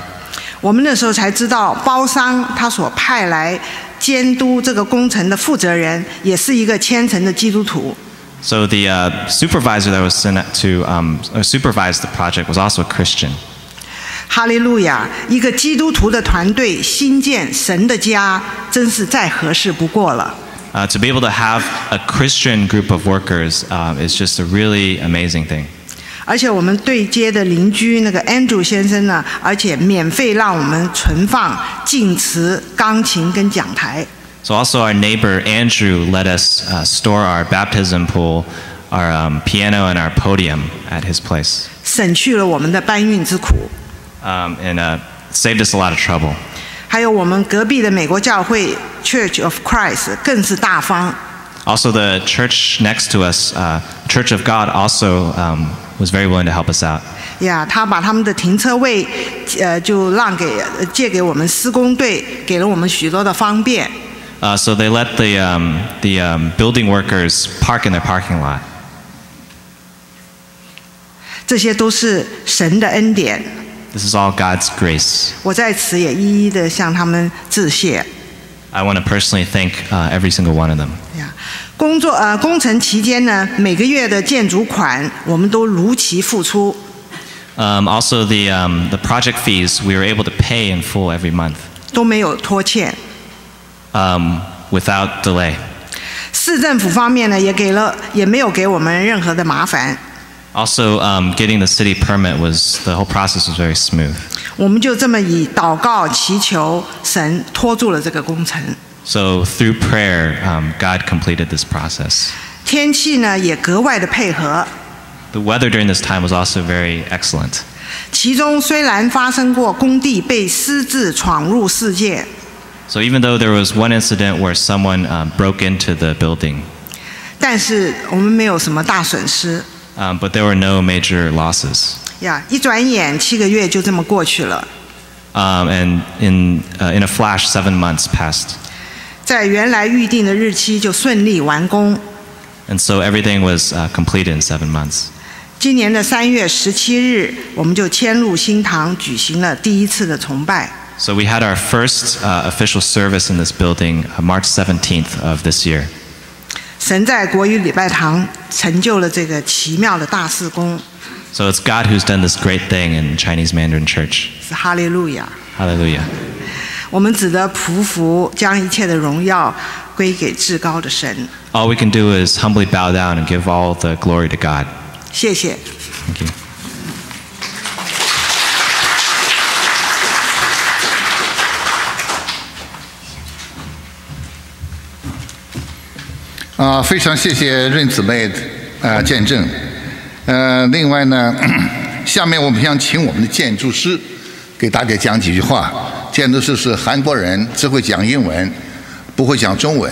我们那时候才知道，包商他所派来监督这个工程的负责人，也是一个虔诚的基督徒。 So the uh, supervisor that was sent out to um, uh, supervise the project was also a Christian. 哈利路亚！一个基督徒的团队新建神的家，真是再合适不过了。 Uh, to be able to have a Christian group of workers um, is just a really amazing thing. 而且我们对接的邻居那个 Andrew 先生呢，而且免费让我们存放净瓷、钢琴跟讲台。So also our neighbor Andrew let us uh, store our baptism pool, our um, piano, and our podium at his place, 省去了我们的搬运之苦。um, and uh, saved us a lot of trouble. 还有我们隔壁的美国教会 Church of Christ 更是大方，Also, the church next to us, uh, Church of God, also um, was very willing to help us out. 呀，他把他们的停车位，呃，就让给呃借给我们施工队，给了我们许多的方便。 Uh, so they let the, um, the um, building workers park in their parking lot. 这些都是神的恩典， This is all God's grace. 我在此也一一的向他们致谢。 I want to personally thank uh, every single one of them. 工作呃工程期间呢，每个月的建筑款我们都如期付出。Um, also, the um, the project fees we were able to pay in full every month. 都没有拖欠。Um, without delay. 市政府方面呢，也给了，也没有给我们任何的麻烦。Also, um, getting the city permit was the whole process was very smooth. 我们就这么以祷告祈求神托住了这个工程。So through prayer, um, God completed this process. 天气呢也格外的配合， The weather during this time was also very excellent. 其中虽然发生过工地被私自闯入事件， So even though there was one incident where someone um, broke into the building, 但是我们没有什么大损失 um, but there were no major losses. 呀。一转眼七个月就这么过去了， Um, and in, uh, in a flash, seven months passed. 在原来预定的日期就顺利完工。 And so everything was uh, completed in seven months. 今年的三月十七日，我们就迁入新堂，举行了第一次的崇拜。 So we had our first uh, official service in this building uh, March 17th of this year. 神在国语礼拜堂成就了这个奇妙的大事工， So it's God who's done this great thing in Chinese Mandarin Church. 是哈利路亚。 Hallelujah. 我们只得匍匐，将一切的荣耀归给至高的神。All we can do is humbly bow down and give all the glory to God. 谢谢。Thank you. 啊，非常谢谢润姊妹的呃见证。呃，另外呢，下面我们想请我们的建筑师给大家讲几句话。建筑师是韩国人，只会讲英文，不会讲中文。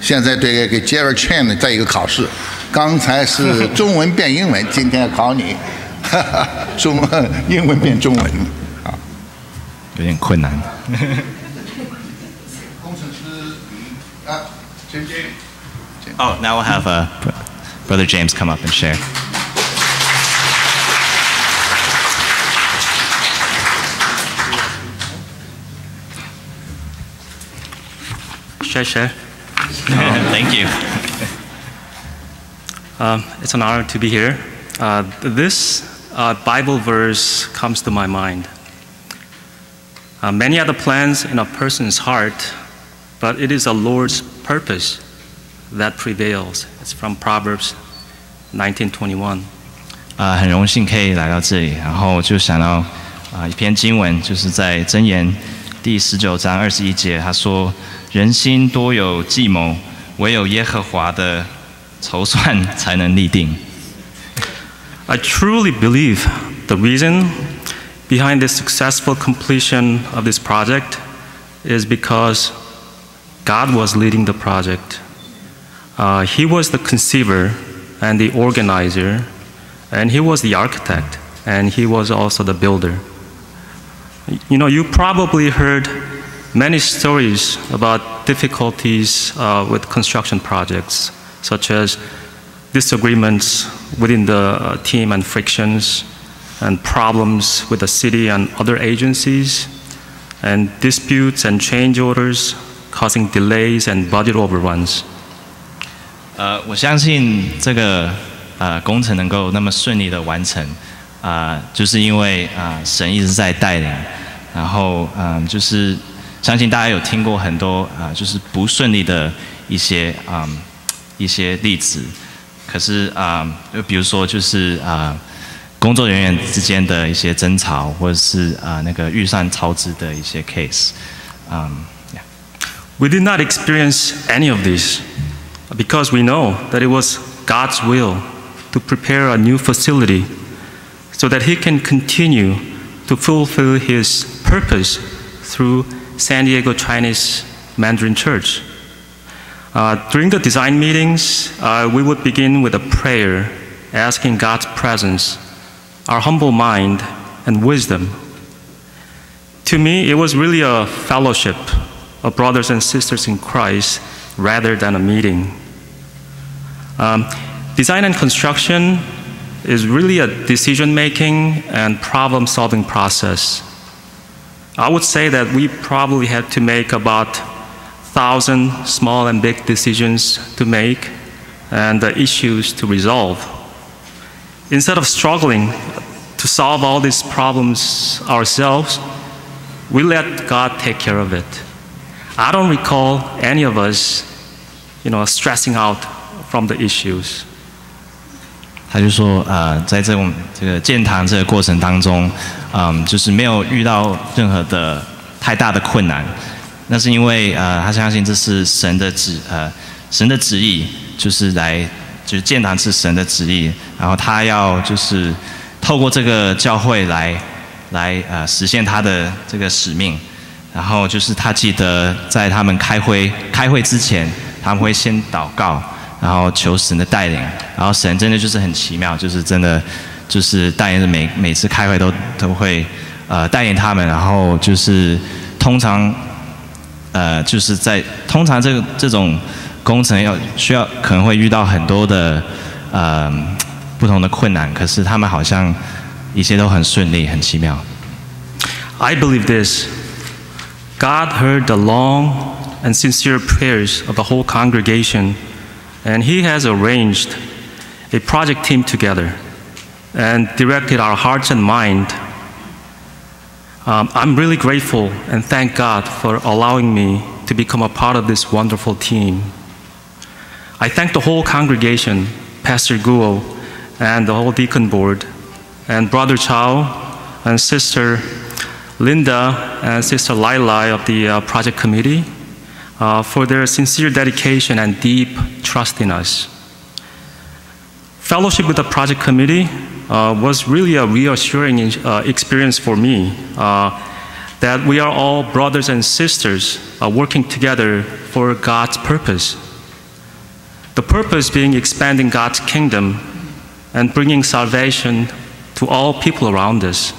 现在对给 Jerry Chen 在一个考试，刚才是中文变英文，[laughs] 今天要考你，哈哈，中文英文变中文啊。有点困难。工程师啊，陈杰。Oh, now we'll have uh, Brother James come up and share. Share, share. [laughs] Thank you. Um, it's an honor to be here. Uh, this uh, Bible verse comes to my mind. Uh, many are the plans in a person's heart, but it is the Lord's purpose that prevails. It's from Proverbs 19:21. 啊、很荣幸可以来到这里，然后就想到啊、一篇经文，就是在箴言第十九章二十一节，他说：“ 人心多有计谋，唯有耶和华的筹算才能立定。” I truly believe the reason behind the successful completion of this project is because God was leading the project. Uh, he was the conceiver and the organizer, and He was the architect, and He was also the builder. You know, you probably heard many stories about difficulties uh, with construction projects, such as disagreements within the uh, team and frictions, and problems with the city and other agencies, and disputes and change orders causing delays and budget overruns. 呃，我相信这个呃工程能够那么顺利的完成，啊、就是因为啊、神一直在带领，然后嗯、就是 相信大家有听过很多啊、就是不顺利的一些啊、一些例子，可是啊、就比如说就是啊、工作人员之间的一些争吵，或者是啊、那个预算超支的一些 case，嗯、yeah. We did not experience any of this because we know that it was God's will to prepare a new facility so that He can continue to fulfill His purpose through San Diego Chinese Mandarin Church. Uh, during the design meetings, uh, we would begin with a prayer asking God's presence, our humble mind, and wisdom. To me, it was really a fellowship of brothers and sisters in Christ rather than a meeting. Um, design and construction is really a decision making and problem solving process. I would say that we probably had to make about thousand small and big decisions to make and issues to resolve. Instead of struggling to solve all these problems ourselves, we let God take care of it. I don't recall any of us, you know, stressing out from the issues. 他就说，呃，在这种这个建堂这个过程当中，嗯，就是没有遇到任何的太大的困难。那是因为呃，他相信这是神的旨，呃，神的旨意，就是来，就是建堂是神的旨意，然后他要就是透过这个教会来，来呃实现他的这个使命。然后就是他记得在他们开会开会之前，他们会先祷告。然后求神的带领，然后神真的就是很奇妙，就是真的就是带领着每每次开会都都会呃带领他们，然后就是通常呃就是在通常这个这种工程要需要可能会遇到很多的呃不同的困难，可是他们好像一切都很顺利，很奇妙。 I believe this. God heard the long and sincere prayers of the whole congregation and he has arranged a project team together and directed our hearts and mind. Um, I'm really grateful and thank God for allowing me to become a part of this wonderful team. I thank the whole congregation, Pastor Guo, and the whole deacon board, and Brother Chao, and Sister Linda, and Sister Lila of the uh, project committee uh, for their sincere dedication and deep trust in us. Fellowship with the project committee uh, was really a reassuring uh, experience for me uh, that we are all brothers and sisters uh, working together for God's purpose. The purpose being expanding God's kingdom and bringing salvation to all people around us.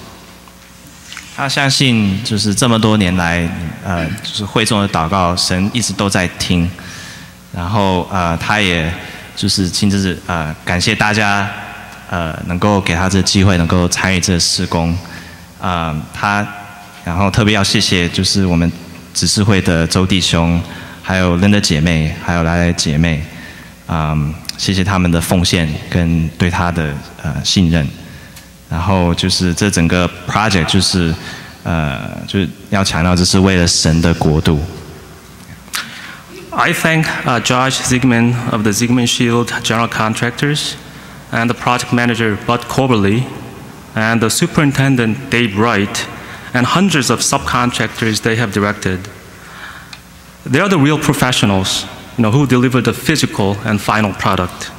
他相信，就是这么多年来，呃，就是会众的祷告，神一直都在听。然后，呃，他也就是亲自呃感谢大家，呃，能够给他这个机会，能够参与这个施工。啊，他，然后特别要谢谢，就是我们执事会的周弟兄，还有 Linda 姐妹，还有来来姐妹，啊，谢谢他们的奉献跟对他的呃信任。然后就是这整个 project 就是呃就是要强调这是为了神的国度。I thank uh, Josh Ziegman of the Ziegman Shield General Contractors and the project manager Bud Coberly and the superintendent Dave Wright and hundreds of subcontractors they have directed. They are the real professionals you know, who deliver the physical and final product.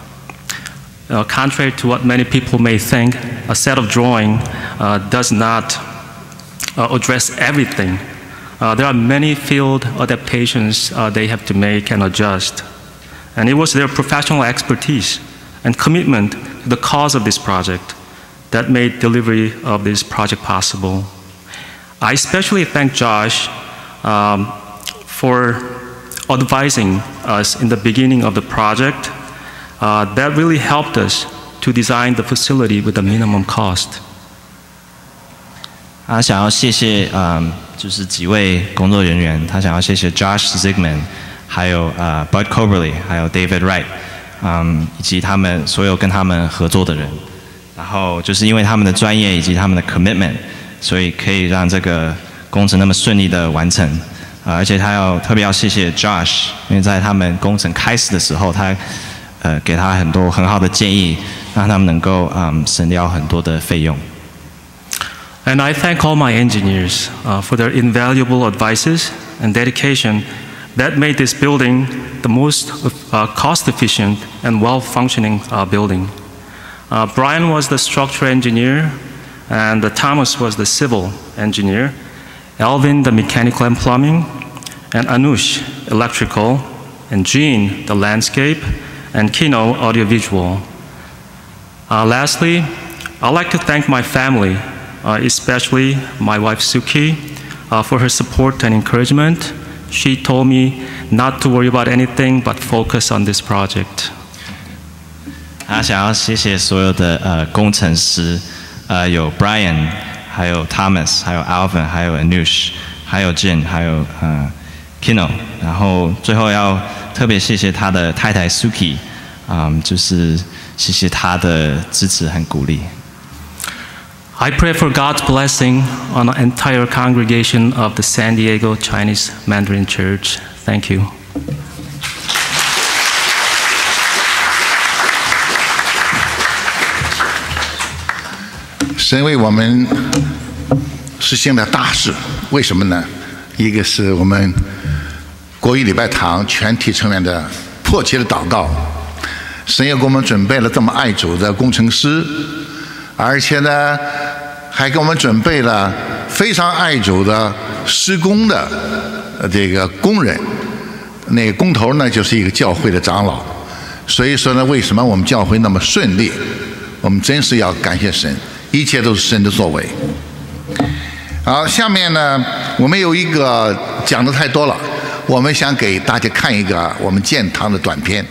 Uh, contrary to what many people may think, a set of drawing uh, does not uh, address everything. Uh, there are many field adaptations uh, they have to make and adjust. And it was their professional expertise and commitment to the cause of this project that made delivery of this project possible. I especially thank Josh um, for advising us in the beginning of the project uh, that really helped us to design the facility with the minimum cost. 他想要谢谢嗯，就是几位工作人员，他想要谢谢 Josh Zigman，还有呃 Bud Coberly，还有 David Wright，嗯，以及他们所有跟他们合作的人。然后就是因为他们的专业以及他们的 commitment，所以可以让这个工程那么顺利的完成。啊，而且他要特别要谢谢 Josh，因为在他们工程开始的时候，他 呃，给他很多很好的建议，让他们能够嗯省掉很多的费用。And I thank all my engineers uh, for their invaluable advices and dedication that made this building the most uh, cost-efficient and well-functioning uh, building. Uh, Brian was the structural engineer, and Thomas was the civil engineer, Alvin the mechanical and plumbing, and Anush electrical, and Jean the landscape, and Kino audiovisual. Uh, lastly, I'd like to thank my family, uh, especially my wife Suki, uh, for her support and encouragement. She told me not to worry about anything but focus on this project. 他想要谢谢所有的呃工程师，呃有 Brian，还有 Thomas，还有 Alvin，还有 Anush，还有 Jin，还有呃 Kino，然后最后要 特别谢谢他的太太 Suki，嗯，就是谢谢他的支持和鼓励。I pray for God's blessing on the entire congregation of the San Diego Chinese Mandarin Church. Thank you. 神为我们实现了大事，为什么呢？一个是我们国语礼拜堂全体成员的迫切的祷告，神也给我们准备了这么爱主的工程师，而且呢，还给我们准备了非常爱主的施工的这个工人，那个工头呢就是一个教会的长老，所以说呢，为什么我们教会那么顺利？我们真是要感谢神，一切都是神的作为。好，下面呢，我们有一个讲的太多了，我们想给大家看一个我们建堂的短片。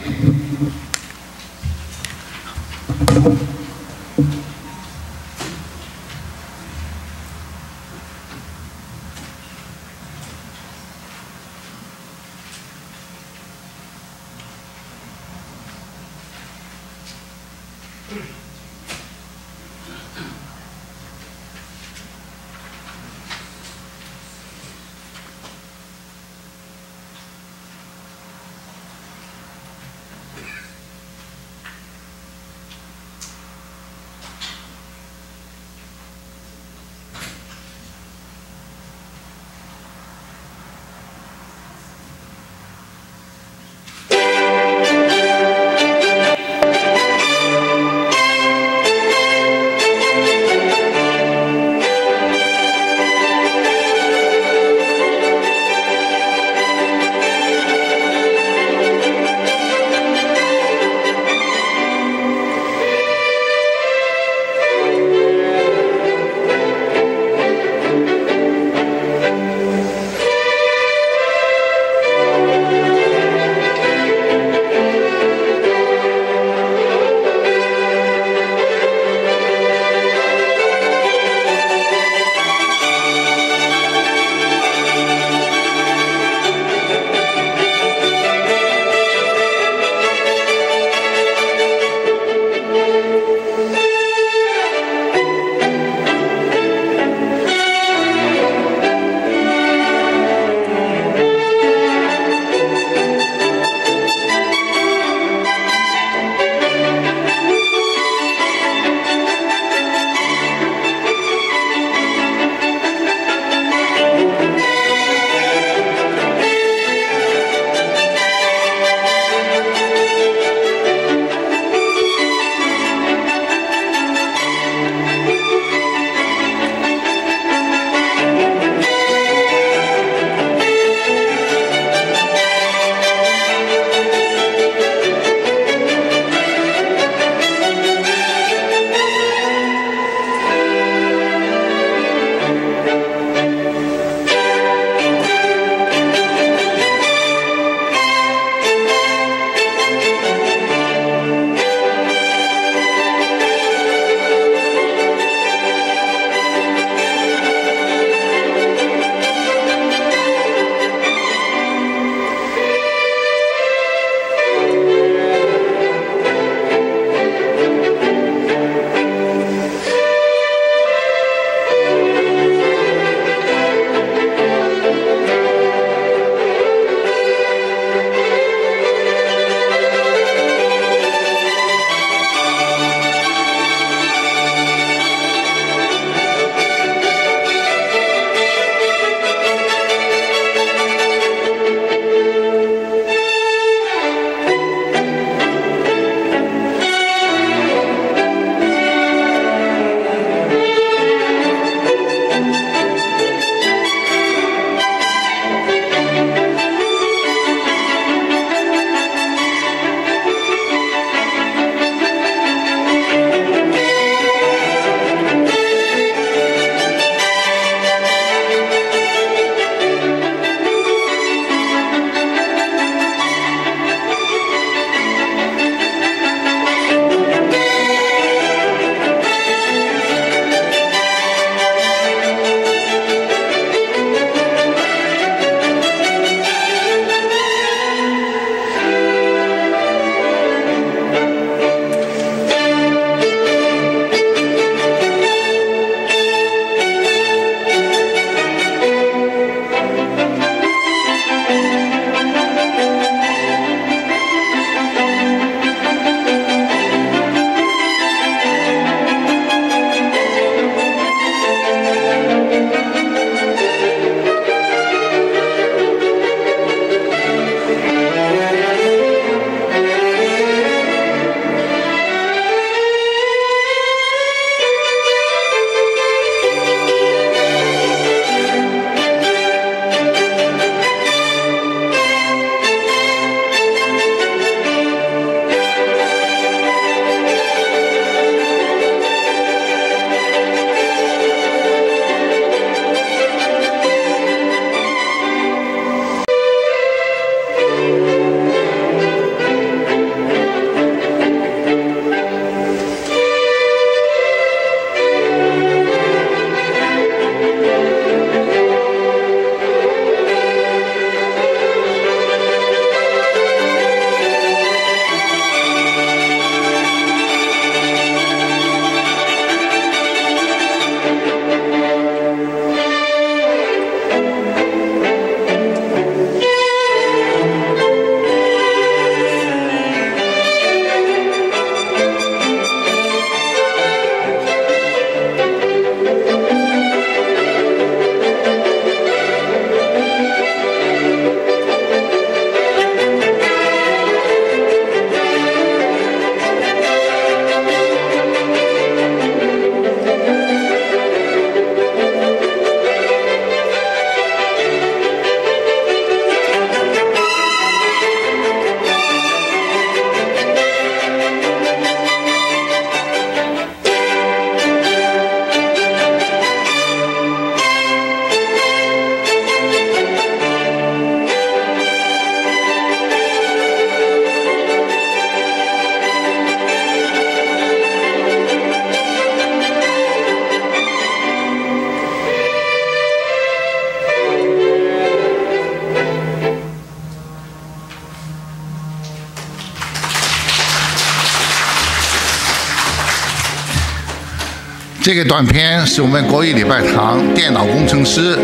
这个短片是我们国语礼拜堂电脑工程师，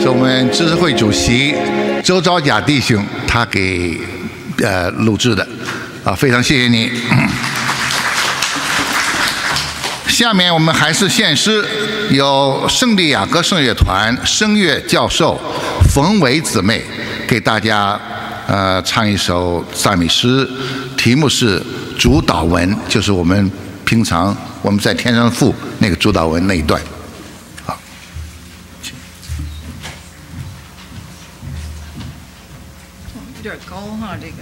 是我们知识会主席周昭甲弟兄他给呃录制的，啊，非常谢谢你。下面我们还是献诗，由圣地亚哥圣乐团声乐教授冯伟姊妹给大家呃唱一首赞美诗，题目是主导文，就是我们平常我们在天上父那个主导文那一段。好，有点高哈，这个。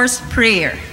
Lord's Prayer.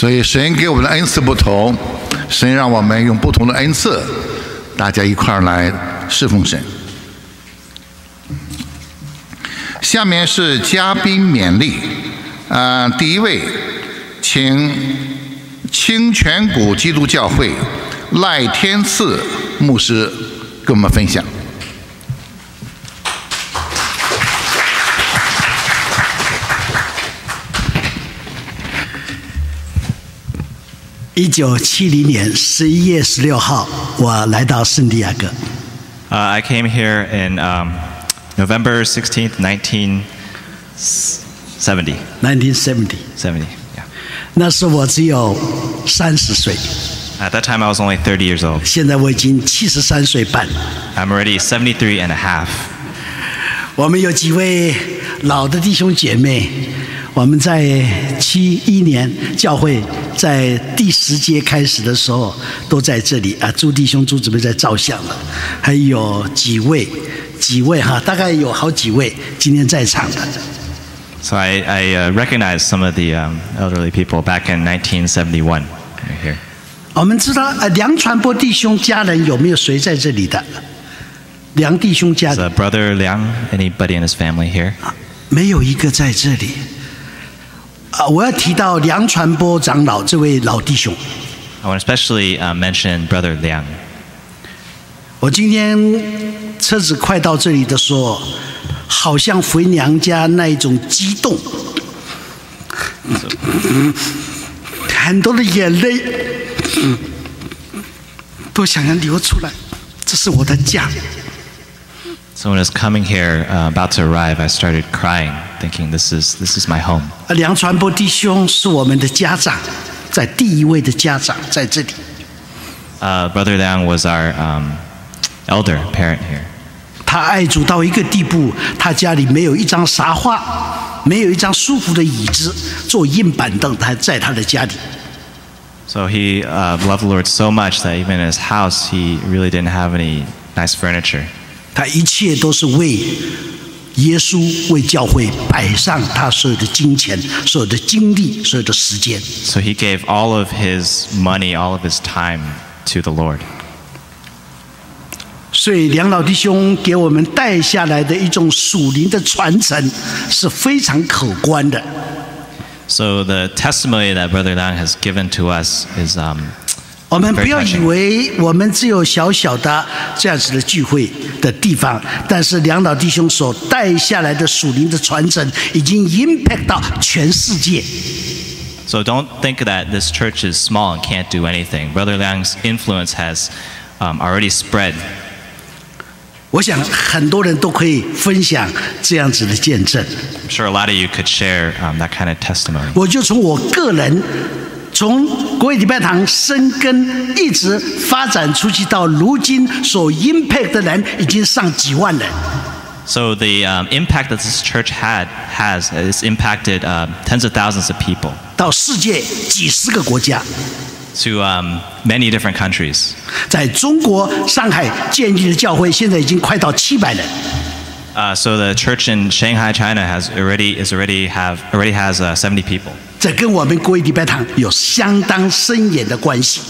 所以神给我们的恩赐不同，神让我们用不同的恩赐，大家一块儿来侍奉神。下面是嘉宾勉励，啊、第一位，请清泉谷基督教会赖天赐牧师跟我们分享。一九七零年十一月十六号，我来到圣地亚哥。Uh, I came here in um, November 16th, 1970. 1970，70, yeah. 那时我只有三十岁，At that time, I was only 30 years old. 现在我已经七十三岁半。I'm already 73 and a half. 我们有几位老的弟兄姐妹，我们在七一年教会在第十节开始的时候都在这里啊，朱弟兄、朱姊妹在照相了，还有几位、几位哈，大概有好几位今天在场的。So I, I uh, recognize some of the um, elderly people back in 1971 right here. 我们知道呃，梁传播弟兄家人有没有谁在这里的？梁弟兄家 Is 人 uh, Brother Liang, anybody in his family here? 没有一个在这里。啊，我要提到梁传波长老这位老弟兄。I want to especially uh, mention Brother Liang. 我今天车子快到这里的时候，好像回娘家那一种激动，很多的眼泪，嗯都想要流出来。这是我的家。So when I was coming here, uh, about to arrive, I started crying, thinking this is, this is my home. 啊，梁传波弟兄是我们的家长，在第一位的家长在这里。 Uh, Brother Liang was our um, elder parent here. 他爱主到一个地步，他家里没有一张沙发，没有一张舒服的椅子，坐硬板凳，他在他的家里。 So he uh, loved the Lord so much that even in his house, he really didn't have any nice furniture. 他一切都是为耶稣、为教会摆上他所有的金钱、所有的精力、所有的时间。 So he gave all of his money, all of his time to the Lord. 所以梁老弟兄给我们带下来的一种属灵的传承是非常可观的。 So the testimony that Brother Liang has given to us is um, 我们不要以为我们只有小小的这样子的聚会的地方，但是梁老弟兄所带下来的属灵的传承，已经 impact 到全世界。So don't think that this church is small and can't do anything. Brother Liang's influence has um, already spread. 我想很多人都可以分享这样子的见证。I'm sure a lot of you could share um, that kind of testimony. 我就从我个人，从国会礼拜堂生根，一直发展出去，到如今所 impact 的人已经上几万人。 So the um, impact that this church had has has impacted uh, tens of thousands of people 到世界几十个国家， to um, many different countries. 在中国上海建立的教会，现在已经快到七百人。 Uh, so the church in Shanghai, China, has already is already have already has uh, 70 people. 这跟我们国会礼拜堂有相当深远的关系。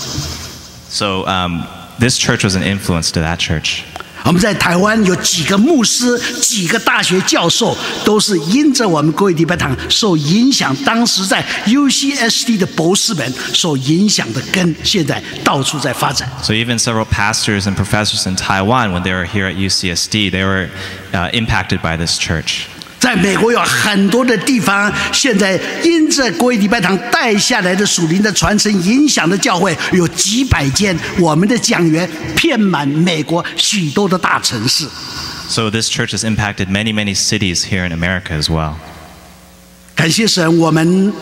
So um, this church was an influence to that church. 我们在台湾有几个牧师、几个大学教授，都是因着我们国会礼拜堂受影响，当时在 UCSD 的博士们所影响的根，现在到处在发展。So even several pastors and professors in Taiwan, when they were here at UCSD, they were uh, impacted by this church. 在美国有很多的地方，现在因着国会礼拜堂带下来的属灵的传承影响的教会有几百间，我们的讲员遍满美国许多的大城市。So this church has impacted many, many cities here in America as well. 感谢神，我们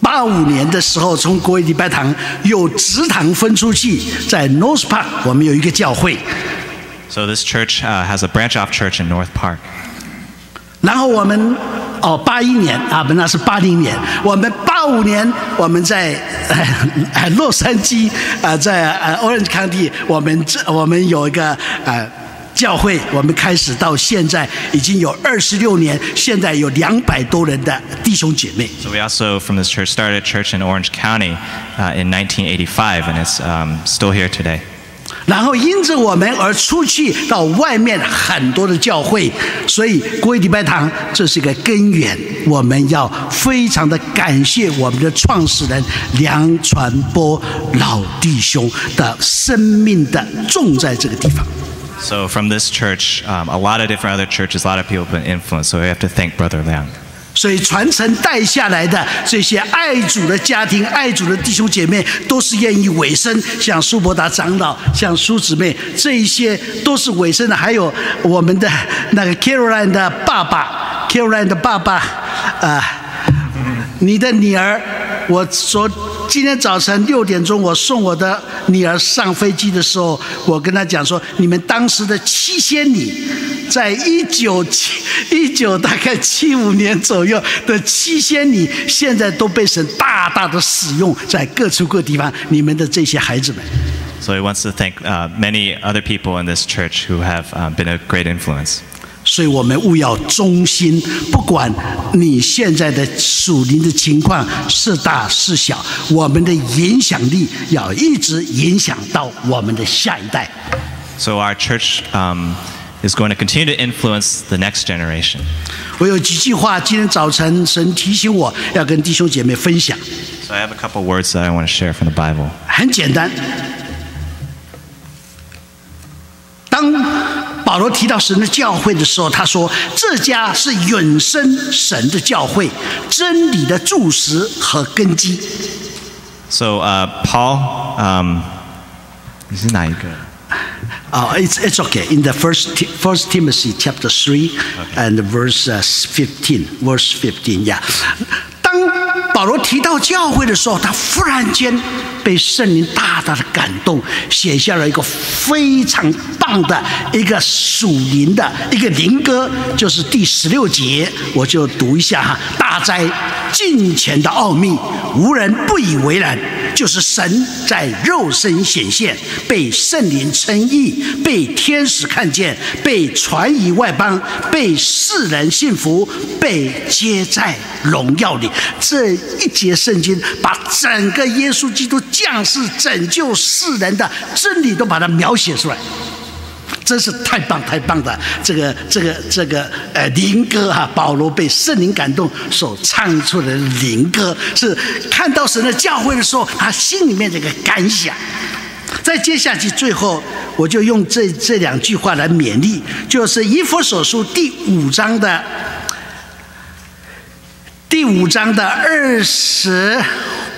八五年的时候从国会礼拜堂有职堂分出去，在 North Park 我们有一个教会，So this church uh, has a branch off church in North Park. 然后我们哦八一年啊，不那是八零年，我们八五年我们在呃洛杉矶啊，在呃 Orange County，我们这我们有一个呃。教会，我们开始到现在已经有二十六年，现在有两百多人的弟兄姐妹。So we also, from this church, started church in Orange County uh, in 1985, and it's um, still here today. 然后因着我们而出去到外面很多的教会，所以国会礼拜堂这是一个根源。我们要非常的感谢我们的创始人梁传波老弟兄的生命的种在这个地方。So from this church, um, a lot of different other churches, a lot of people have been influenced. So we have to thank Brother Liang. 所以传承带下来的这些爱主的家庭、爱主的弟兄姐妹，都是愿意委身，像苏伯达长老、像苏姊妹，这一些都是委身的。还有我们的那个 Caroline 的爸爸，Caroline 的爸爸，啊、你的女儿，我所今天早晨六点钟，我送我的女儿上飞机的时候，我跟她讲说，你们当时的七仙女，在一九七一九大概七五年左右的七仙女，现在都被神大大的使用在各处各地方，你们的这些孩子们。So he wants to thank many other people in this church who have been a great influence. 所以我们务要忠心，不管你现在的属灵的情况是大是小，我们的影响力要一直影响到我们的下一代。So our church um, is going to continue to influence the next generation. 我有几句话，今天早晨神提醒我要跟弟兄姐妹分享，So I have a couple words that I want to share from the Bible. 很简单。当保罗提到神的教会的时候，他说：“这家是永生神的教会，真理的柱石和根基。” So uh, Paul, um, 你是哪一个？Uh, it's, it's okay. In the first, first Timothy chapter three, and verse fifteen, verse fifteen, yeah. 当保罗提到教会的时候，他忽然间被圣灵大大的感动，写下了一个非常棒的一个属灵的一个灵歌，就是第十六节，我就读一下哈。大灾近前的奥秘，无人不以为然。就是神在肉身显现，被圣灵称义，被天使看见，被传以外邦，被世人信服，被接在荣耀里。这一节圣经把整个耶稣基督降世拯救世人的真理都把它描写出来。真是太棒太棒的这个这个这个呃灵歌哈、保罗被圣灵感动所唱出的灵歌，是看到神的教会的时候，他心里面这个感想。再接下去，最后我就用这这两句话来勉励，就是以弗所书第五章的第五章的二十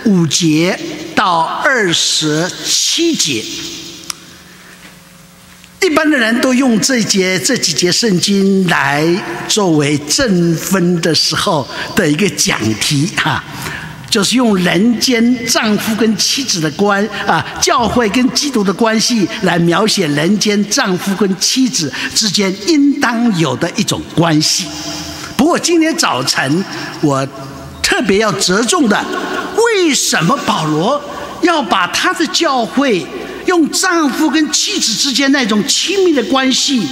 五节到二十七节。一般的人都用这节这几节圣经来作为正分的时候的一个讲题哈、就是用人间丈夫跟妻子的关啊，教会跟基督的关系来描写人间丈夫跟妻子之间应当有的一种关系。不过今天早晨我特别要着重的，为什么保罗要把他的教会用丈夫跟妻子之间那种亲密的关系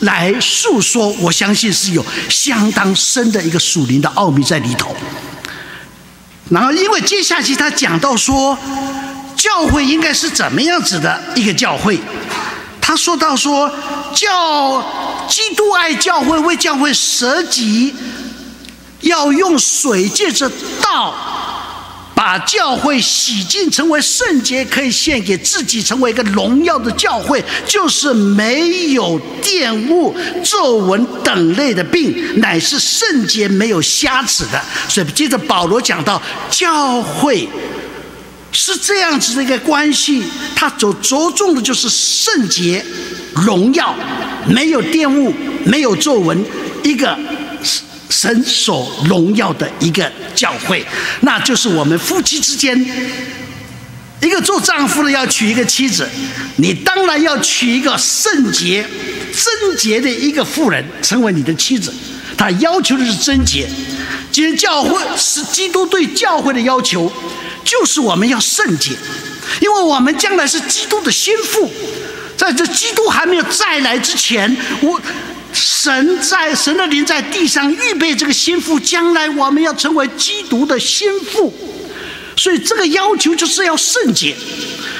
来诉说？我相信是有相当深的一个属灵的奥秘在里头。然后，因为接下去他讲到说，教会应该是怎么样子的一个教会？他说到说，教基督爱教会，为教会舍己，要用水借着道，把教会洗净，成为圣洁，可以献给自己，成为一个荣耀的教会，就是没有玷污、皱纹等类的病，乃是圣洁、没有瑕疵的。所以，接着保罗讲到教会。是这样子的一个关系，它所着重的就是圣洁、荣耀，没有玷污，没有皱纹，一个是神所荣耀的一个教会，那就是我们夫妻之间。一个做丈夫的要娶一个妻子，你当然要娶一个圣洁、贞洁的一个妇人成为你的妻子。他要求的是贞洁。今天教会是基督对教会的要求，就是我们要圣洁，因为我们将来是基督的心腹。在这基督还没有再来之前，我神在神的灵在地上预备这个心腹，将来我们要成为基督的心腹。所以这个要求就是要圣洁，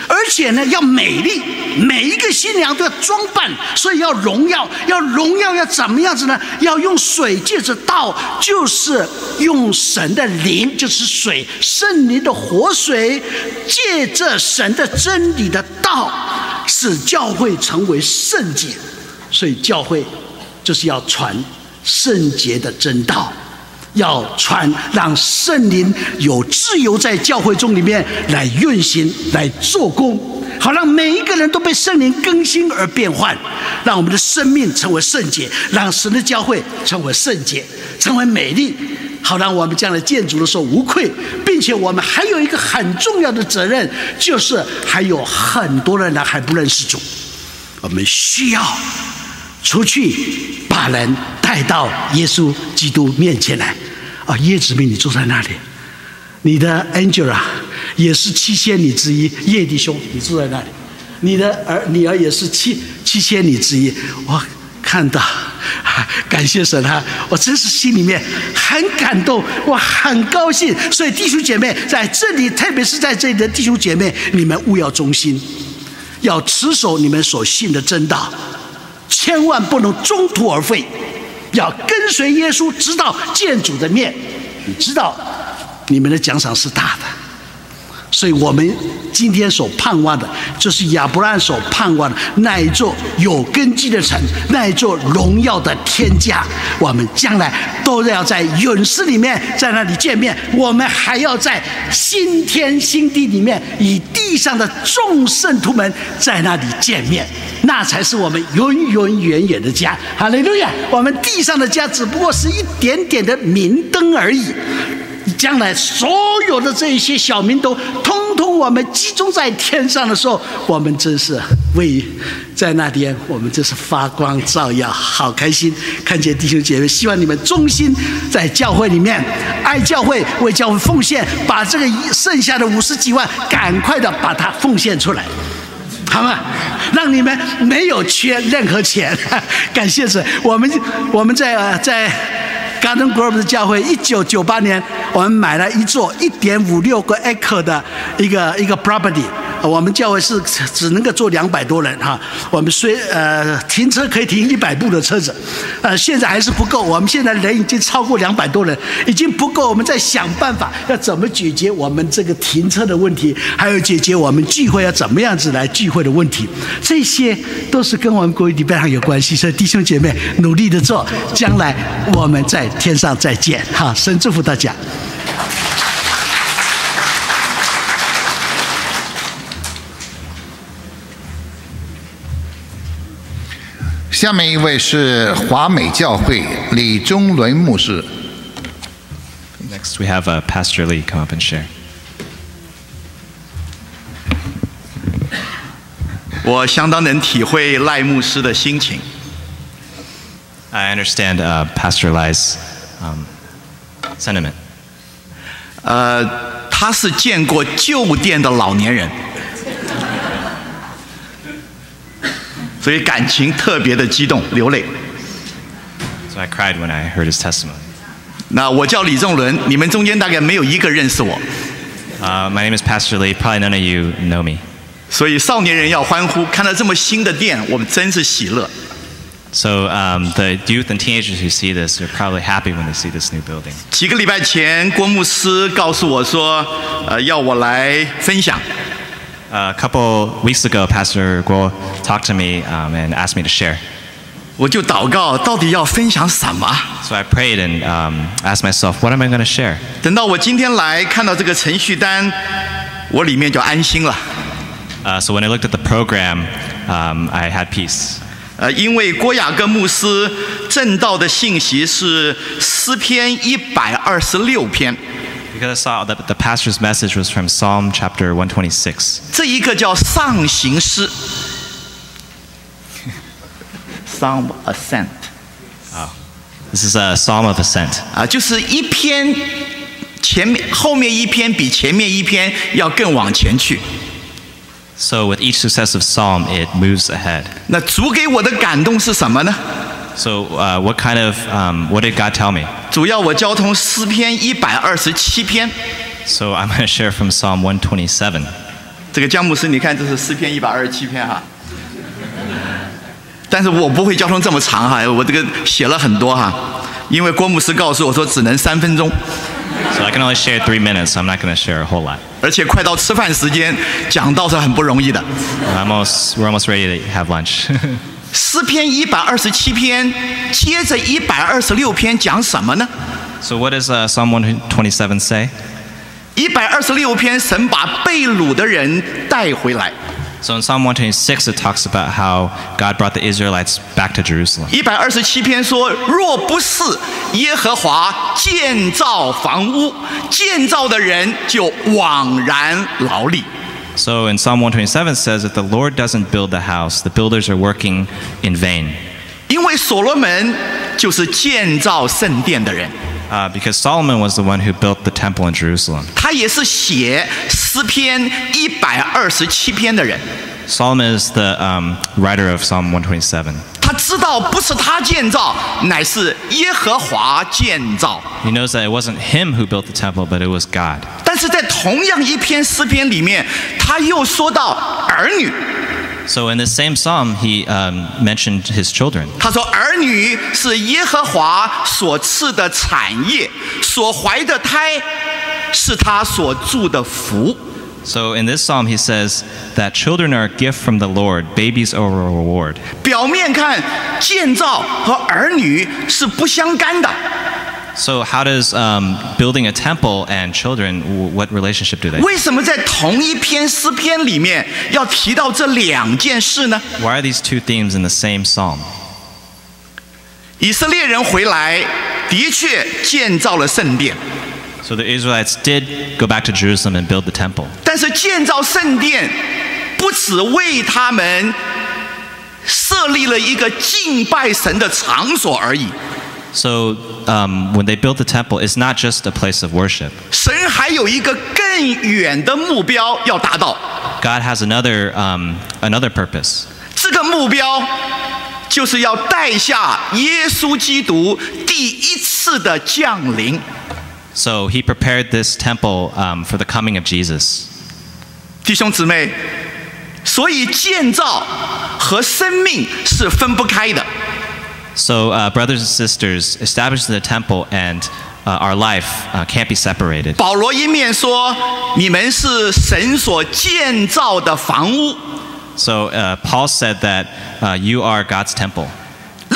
而且呢要美丽，每一个新娘都要装扮，所以要荣耀，要荣耀要怎么样子呢？要用水借着道，就是用神的灵，就是水，圣灵的活水，借着神的真理的道，使教会成为圣洁。所以教会就是要传圣洁的真道。要传，让圣灵有自由在教会中里面来运行、来做工，好让每一个人都被圣灵更新而变换，让我们的生命成为圣洁，让神的教会成为圣洁，成为美丽，好让我们将来建筑的时候无愧，并且我们还有一个很重要的责任，就是还有很多人呢还不认识主，我们需要出去把人带到耶稣基督面前来。啊，叶子明，你坐在那里，你的 Angela 也是七仙女之一，叶弟兄，你坐在那里，你的儿女儿也是七七仙女之一，我看到。[laughs] 感谢神啊！我真是心里面很感动，我很高兴。所以弟兄姐妹在这里，特别是在这里的弟兄姐妹，你们务要忠心，要持守你们所信的真道，千万不能中途而废，要跟随耶稣，直到见主的面。你知道，你们的奖赏是大的。所以我们今天所盼望的，就是亚伯拉罕所盼望的那一座有根基的城，那一座荣耀的天家。我们将来都要在勇士里面在那里见面，我们还要在新天新地里面，以地上的众圣徒们在那里见面，那才是我们永永远远的家。哈利路亚！我们地上的家只不过是一点点的明灯而已。将来所有的这些小民都通通我们集中在天上的时候，我们真是为在那边，我们真是发光照耀，好开心！看见弟兄姐妹，希望你们忠心在教会里面，爱教会，为教会奉献，把这个剩下的五十几万，赶快的把它奉献出来，好吗？让你们没有缺任何钱。[laughs] 感谢神，我们我们在在。Garden Grove 的教会，一九九八年，我们买了一座一点五六个 acre 的一个一个 property。我们教会是只能够坐两百多人哈。我们虽呃停车可以停一百部的车子，呃现在还是不够。我们现在人已经超过两百多人，已经不够。我们在想办法要怎么解决我们这个停车的问题，还有解决我们聚会要怎么样子来聚会的问题。这些都是跟我们国语礼拜上有关系。所以弟兄姐妹努力的做，将来我们在天上再见。哈，神祝福大家。下面一位是华美教会李中伦牧师。Next, we have uh, Pastor Lee come up and share. 我相当能体会赖牧师的心情。I understand uh, Pastor Lai's um, sentiment. 呃，他是见过旧店的老年人，所以感情特别的激动，流泪。So I cried when I heard his testimony. 那我叫李仲伦，你们中间大概没有一个认识我，Uh, my name is Pastor Lee. Probably none of you know me. 所以少年人要欢呼，看到这么新的店，我们真是喜乐。So um, the youth and teenagers who see this are probably happy when they see this new building. 几个礼拜前，郭牧师告诉我说，呃，要我来分享。Uh, a couple weeks ago, Pastor Guo talked to me um, and asked me to share. 我就祷告，到底要分享什么？So I prayed and um, asked myself, what am I going to share? 等到我今天来看到这个程序单，我里面就安心了。Uh, so when I looked at the program, um, I had peace. 呃，因为郭雅各牧师证道的信息是诗篇一百二十六篇。Because I saw that the pastor's message was from Psalm chapter 126. [laughs] 这一个叫上行诗 （Psalm Ascent） This is a Psalm of Ascent. 啊，就是一篇前面后面一篇比前面一篇要更往前去。 So with each successive psalm, it moves ahead. 那主给我的感动是什么呢？ So uh, what kind of, um, what did God tell me? 主要我交通诗篇一百二十七篇。 So I'm going to share from Psalm 127. 这个姜牧师，你看这是诗篇一百二十七篇哈。但是我不会交通这么长哈，我这个写了很多哈，因为郭牧师告诉我说只能三分钟， So I can only share three minutes, so I'm not going to share a whole lot. 而且快到吃饭时间，讲道是很不容易的。 I'm almost, we're almost ready to have lunch. [laughs] 诗篇一百二十七篇，接着一百二十六篇讲什么呢？so what does uh, Psalm 127 say? 一百二十六篇，神把被掳的人带回来。So in Psalm 126, it talks about how God brought the Israelites back to Jerusalem. 一百二十七篇说：“若不是耶和华建造房屋，建造的人就枉然劳力。So in Psalm 127 it says, if the Lord doesn't build the house, the builders are working in vain. ”因为所罗门就是建造圣殿的人， Uh, because Solomon was the one who built the temple in Jerusalem. 他也是写诗篇一百二十七篇的人。 Solomon is the um, writer of Psalm 127. 他知道不是他建造，乃是耶和华建造。He knows that it wasn't him who built the temple, but it was God. 但是在同样一篇诗篇里面，他又说到儿女。So in this same psalm, he um, mentioned his children. 他说：“儿女是耶和华所赐的产业，所怀的胎是他所祝的福。So in this psalm, he says that children are a gift from the Lord, babies are a reward. 表面看，建造和儿女是不相干的， So how does um, building a temple and children, w- what relationship do they? 为什么在同一篇诗篇里面要提到这两件事呢？ Why are these two themes in the same psalm? 以色列人回来，的确建造了圣殿， So the Israelites did go back to Jerusalem and build the temple. 但是建造圣殿不只为他们设立了一个敬拜神的场所而已， So um, when they built the temple, it's not just a place of worship. 神还有一个更远的目标要达到。 God has another um, another purpose. 这个目标就是要带下耶稣基督第一次的降临。 So he prepared this temple um, for the coming of Jesus. 弟兄姊妹，所以建造和生命是分不开的。 So uh, brothers and sisters, establishing the temple and uh, our life uh, can't be separated. 保罗一面说你们是神所建造的房屋， So uh, Paul said that uh, you are God's temple.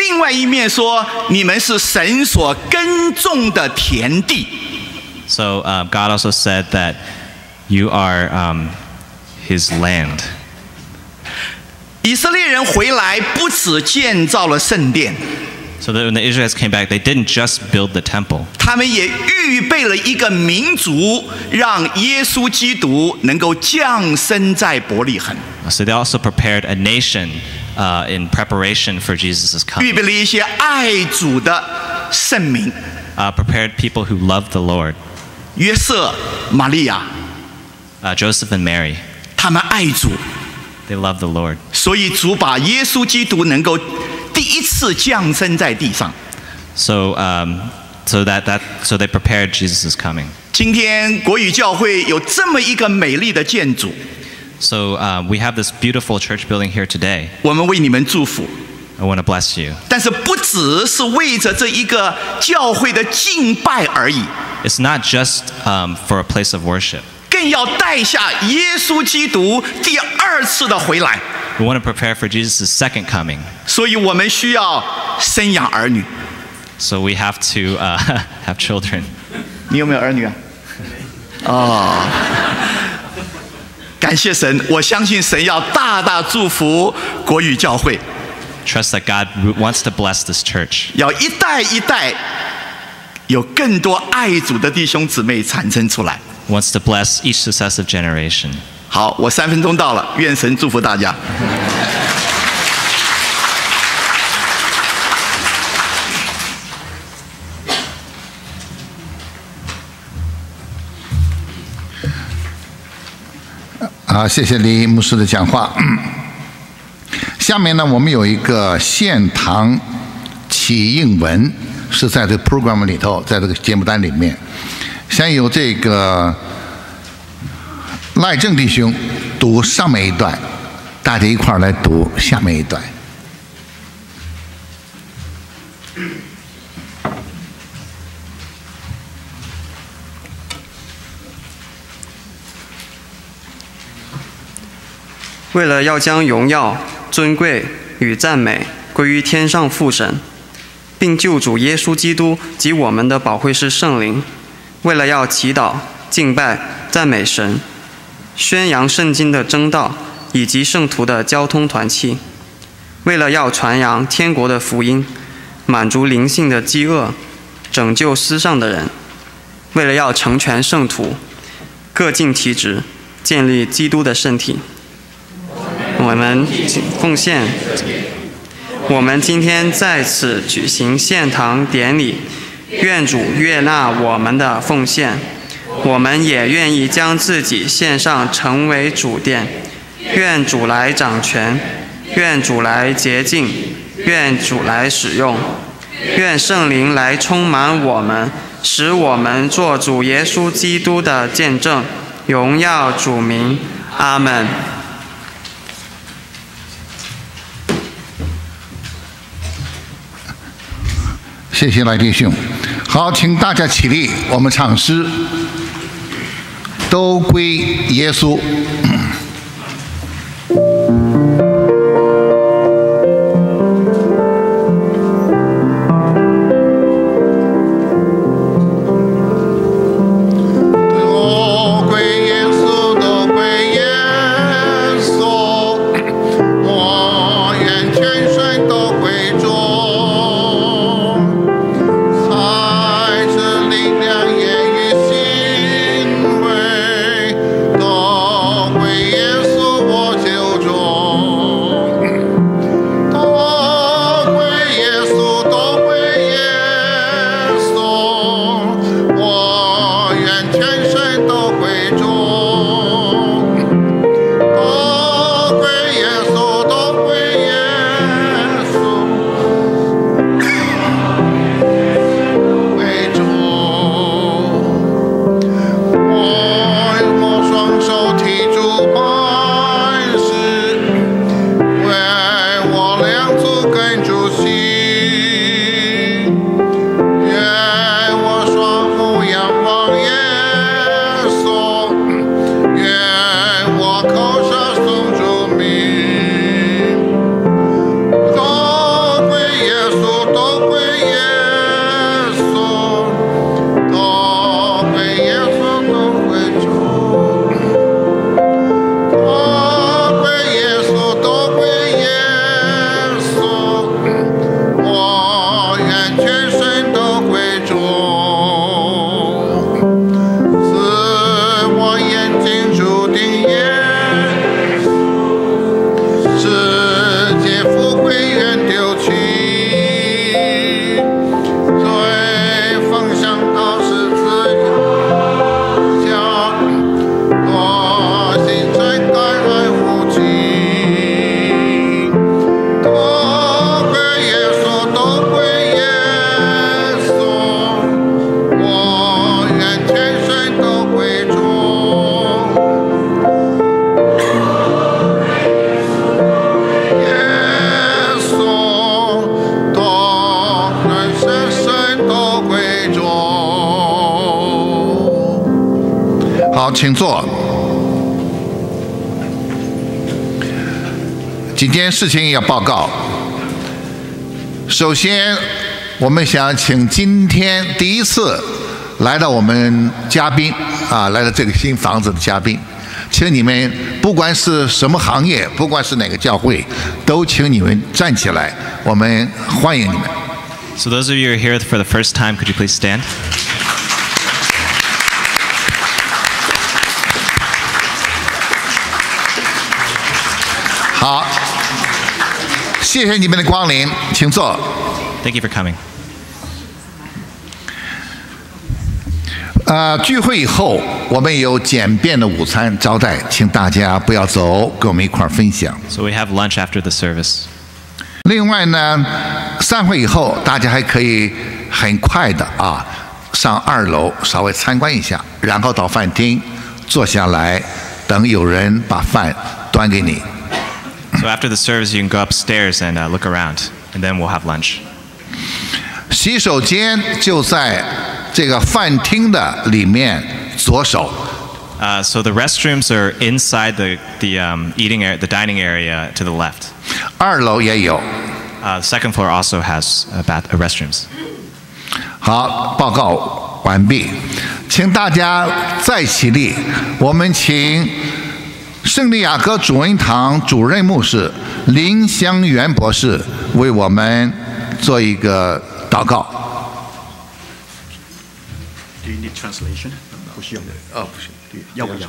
另外一面说你们是神所耕种的田地。 So uh, God also said that you are um, His land. 以色列人回来不只建造了圣殿， So that when the Israelites came back, they didn't just build the temple. 他们也预备了一个民族，让耶稣基督能够降生在伯利恒， So they also prepared a nation uh, in preparation for Jesus' 预 coming. 备了一些爱主的圣民， Uh, prepared people who loved the Lord, 约瑟、玛利亚， uh, Joseph and Mary. 他们爱主， They loved the Lord. 所以主把耶稣基督能够第一次降生在地上。 So, um, so that, that so they prepared Jesus' coming. 今天国语教会有这么一个美丽的建筑， So uh, we have this beautiful church building here today. 我们为你们祝福。 I want to bless you. 但是不只是为着这一个教会的敬拜而已， It's not just um, for a place of worship. 更要带下耶稣基督第二次的回来。 We want to prepare for Jesus' second coming. 所以我们需要生养儿女。 So we have to uh, [laughs] have children. [laughs] 你有没有儿女啊？哦， [laughs] 感谢神，我相信神要大大祝福国语教会，Trust that God wants to bless this church. 要一代一代有更多爱主的弟兄姊妹产生出来。Wants to bless each successive generation. 好，我三分钟到了，愿神祝福大家。好，谢谢李牧师的讲话。下面呢，我们有一个现堂启应文，是在这个 program 里头，在这个节目单里面，先由这个赖正弟兄读上面一段，大家一块儿来读下面一段。为了要将荣耀、尊贵与赞美归于天上父神，并救主耶稣基督及我们的保惠师圣灵，为了要祈祷、敬拜、赞美神，宣扬圣经的真道，以及圣徒的交通团契。为了要传扬天国的福音，满足灵性的饥饿，拯救世上的人，为了要成全圣徒，各尽其职，建立基督的身体。我们奉献。我们今天在此举行献堂典礼，愿主悦纳我们的奉献。我们也愿意将自己献上，成为主殿。愿主来掌权，愿主来洁净，愿主来使用，愿圣灵来充满我们，使我们做主耶稣基督的见证。荣耀主名，阿门。谢谢来宾兄。好，请大家起立，我们唱诗，都归耶稣。首先，我们想请今天第一次来到我们嘉宾啊，来到这个新房子的嘉宾，请你们不管是什么行业，不管是哪个教会，都请你们站起来，我们欢迎你们。So those of you are here for the first time, could you please stand? 谢谢你们的光临，请坐。Thank you for coming. 呃，聚会以后，我们有简便的午餐招待，请大家不要走，跟我们一块儿分享。So we have lunch after the service. 另外呢，散会以后，大家还可以很快的啊上二楼稍微参观一下，然后到饭厅坐下来，等有人把饭端给你。So after the service, you can go upstairs and uh, look around, and then we'll have lunch. 洗手间就在这个饭厅的里面左手。 Uh, so the restrooms are inside the the um, eating area, the dining area to the left. 二楼也有。 Uh, the second floor also has uh, bath uh, restrooms. 好，报告完毕，请大家再起立，我们请 圣地亚哥主恩堂主任牧师林香元博士为我们做一个祷告。Do you need translation？不需要的。哦，不需要。要不要？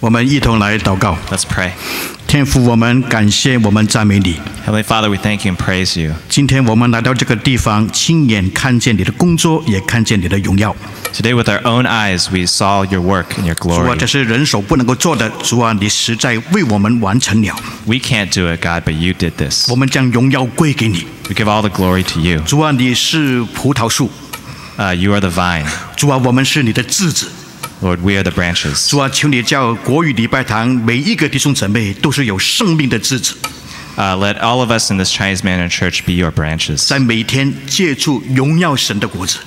我们一同来祷告。Let's pray. 天父，我们感谢，我们赞美你。Heavenly Father, we thank you and praise you. 今天我们来到这个地方，亲眼看见你的工作，也看见你的荣耀。Today, with our own eyes, we saw your work and your 主啊，glory. 主啊这是人手不能够做的。主啊，你实在为我们完成了。We can't do it, God, but you did this. 我们将荣耀归给你。We give all the glory to you. 主啊，你是葡萄树。Uh, you are the vine. 主啊，我们是你的枝子。 Lord, we are the branches. 主啊，求你叫国语礼拜堂每一个弟兄姊妹都是有生命的枝子， Uh, let all of us in this Chinese Manor Church be your branches. 在每天借助荣耀神的果子。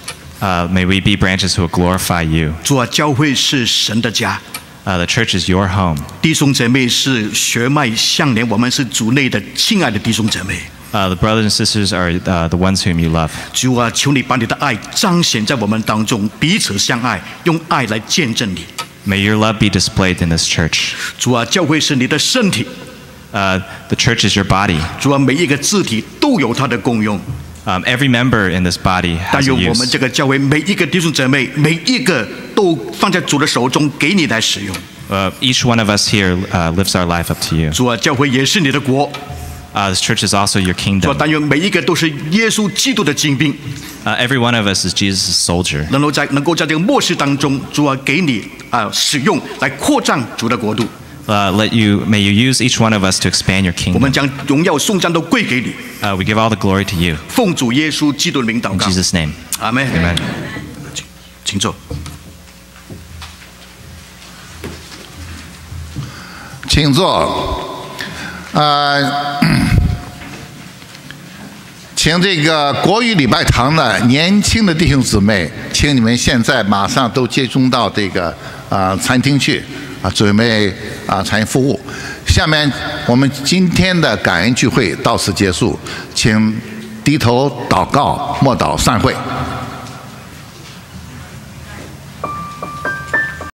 Uh, may we be branches who will glorify you. 主啊，教会是神的家， Uh, the church is your home. 弟兄姐妹是血脉相连，我们是主内的亲爱的弟兄姐妹。 Uh, the brothers and sisters are uh, the ones whom you love. 主啊，求你把你的爱彰显在我们当中，彼此相爱，用爱来见证你。 May your love be displayed in this church. 主啊，教会是你的身体， Uh, the church is your body. 主啊，每一个肢体都有它的功用。 Um, every member in this body 但 has 愿 a 我们 use. 这个教会每一个弟兄姊妹，每一个都放在主的手中，给你来使用。 Uh, each one of us here uh, lives our life up to you. 主啊，教会也是你的国。 Uh, this church is also your 主啊， kingdom. 但愿每一个都是耶稣基督的精兵， Uh, every one of us is Jesus' soldier. 能够在能够在这个末世当中，主啊，给你啊、使用来扩张主的国度。 Uh, let you, may you use each one of us to expand your 我们 kingdom. 将荣耀颂赞都归给你， Uh, we give all the glory to you. 奉主耶稣基督的名祷 In 告。 Jesus' name. 阿门。 Amen. 请请坐。请坐。 呃，请这个国语礼拜堂的年轻的弟兄姊妹，请你们现在马上都集中到这个啊、餐厅去啊，准备啊餐饮服务。下面我们今天的感恩聚会到此结束，请低头祷告，默祷散会。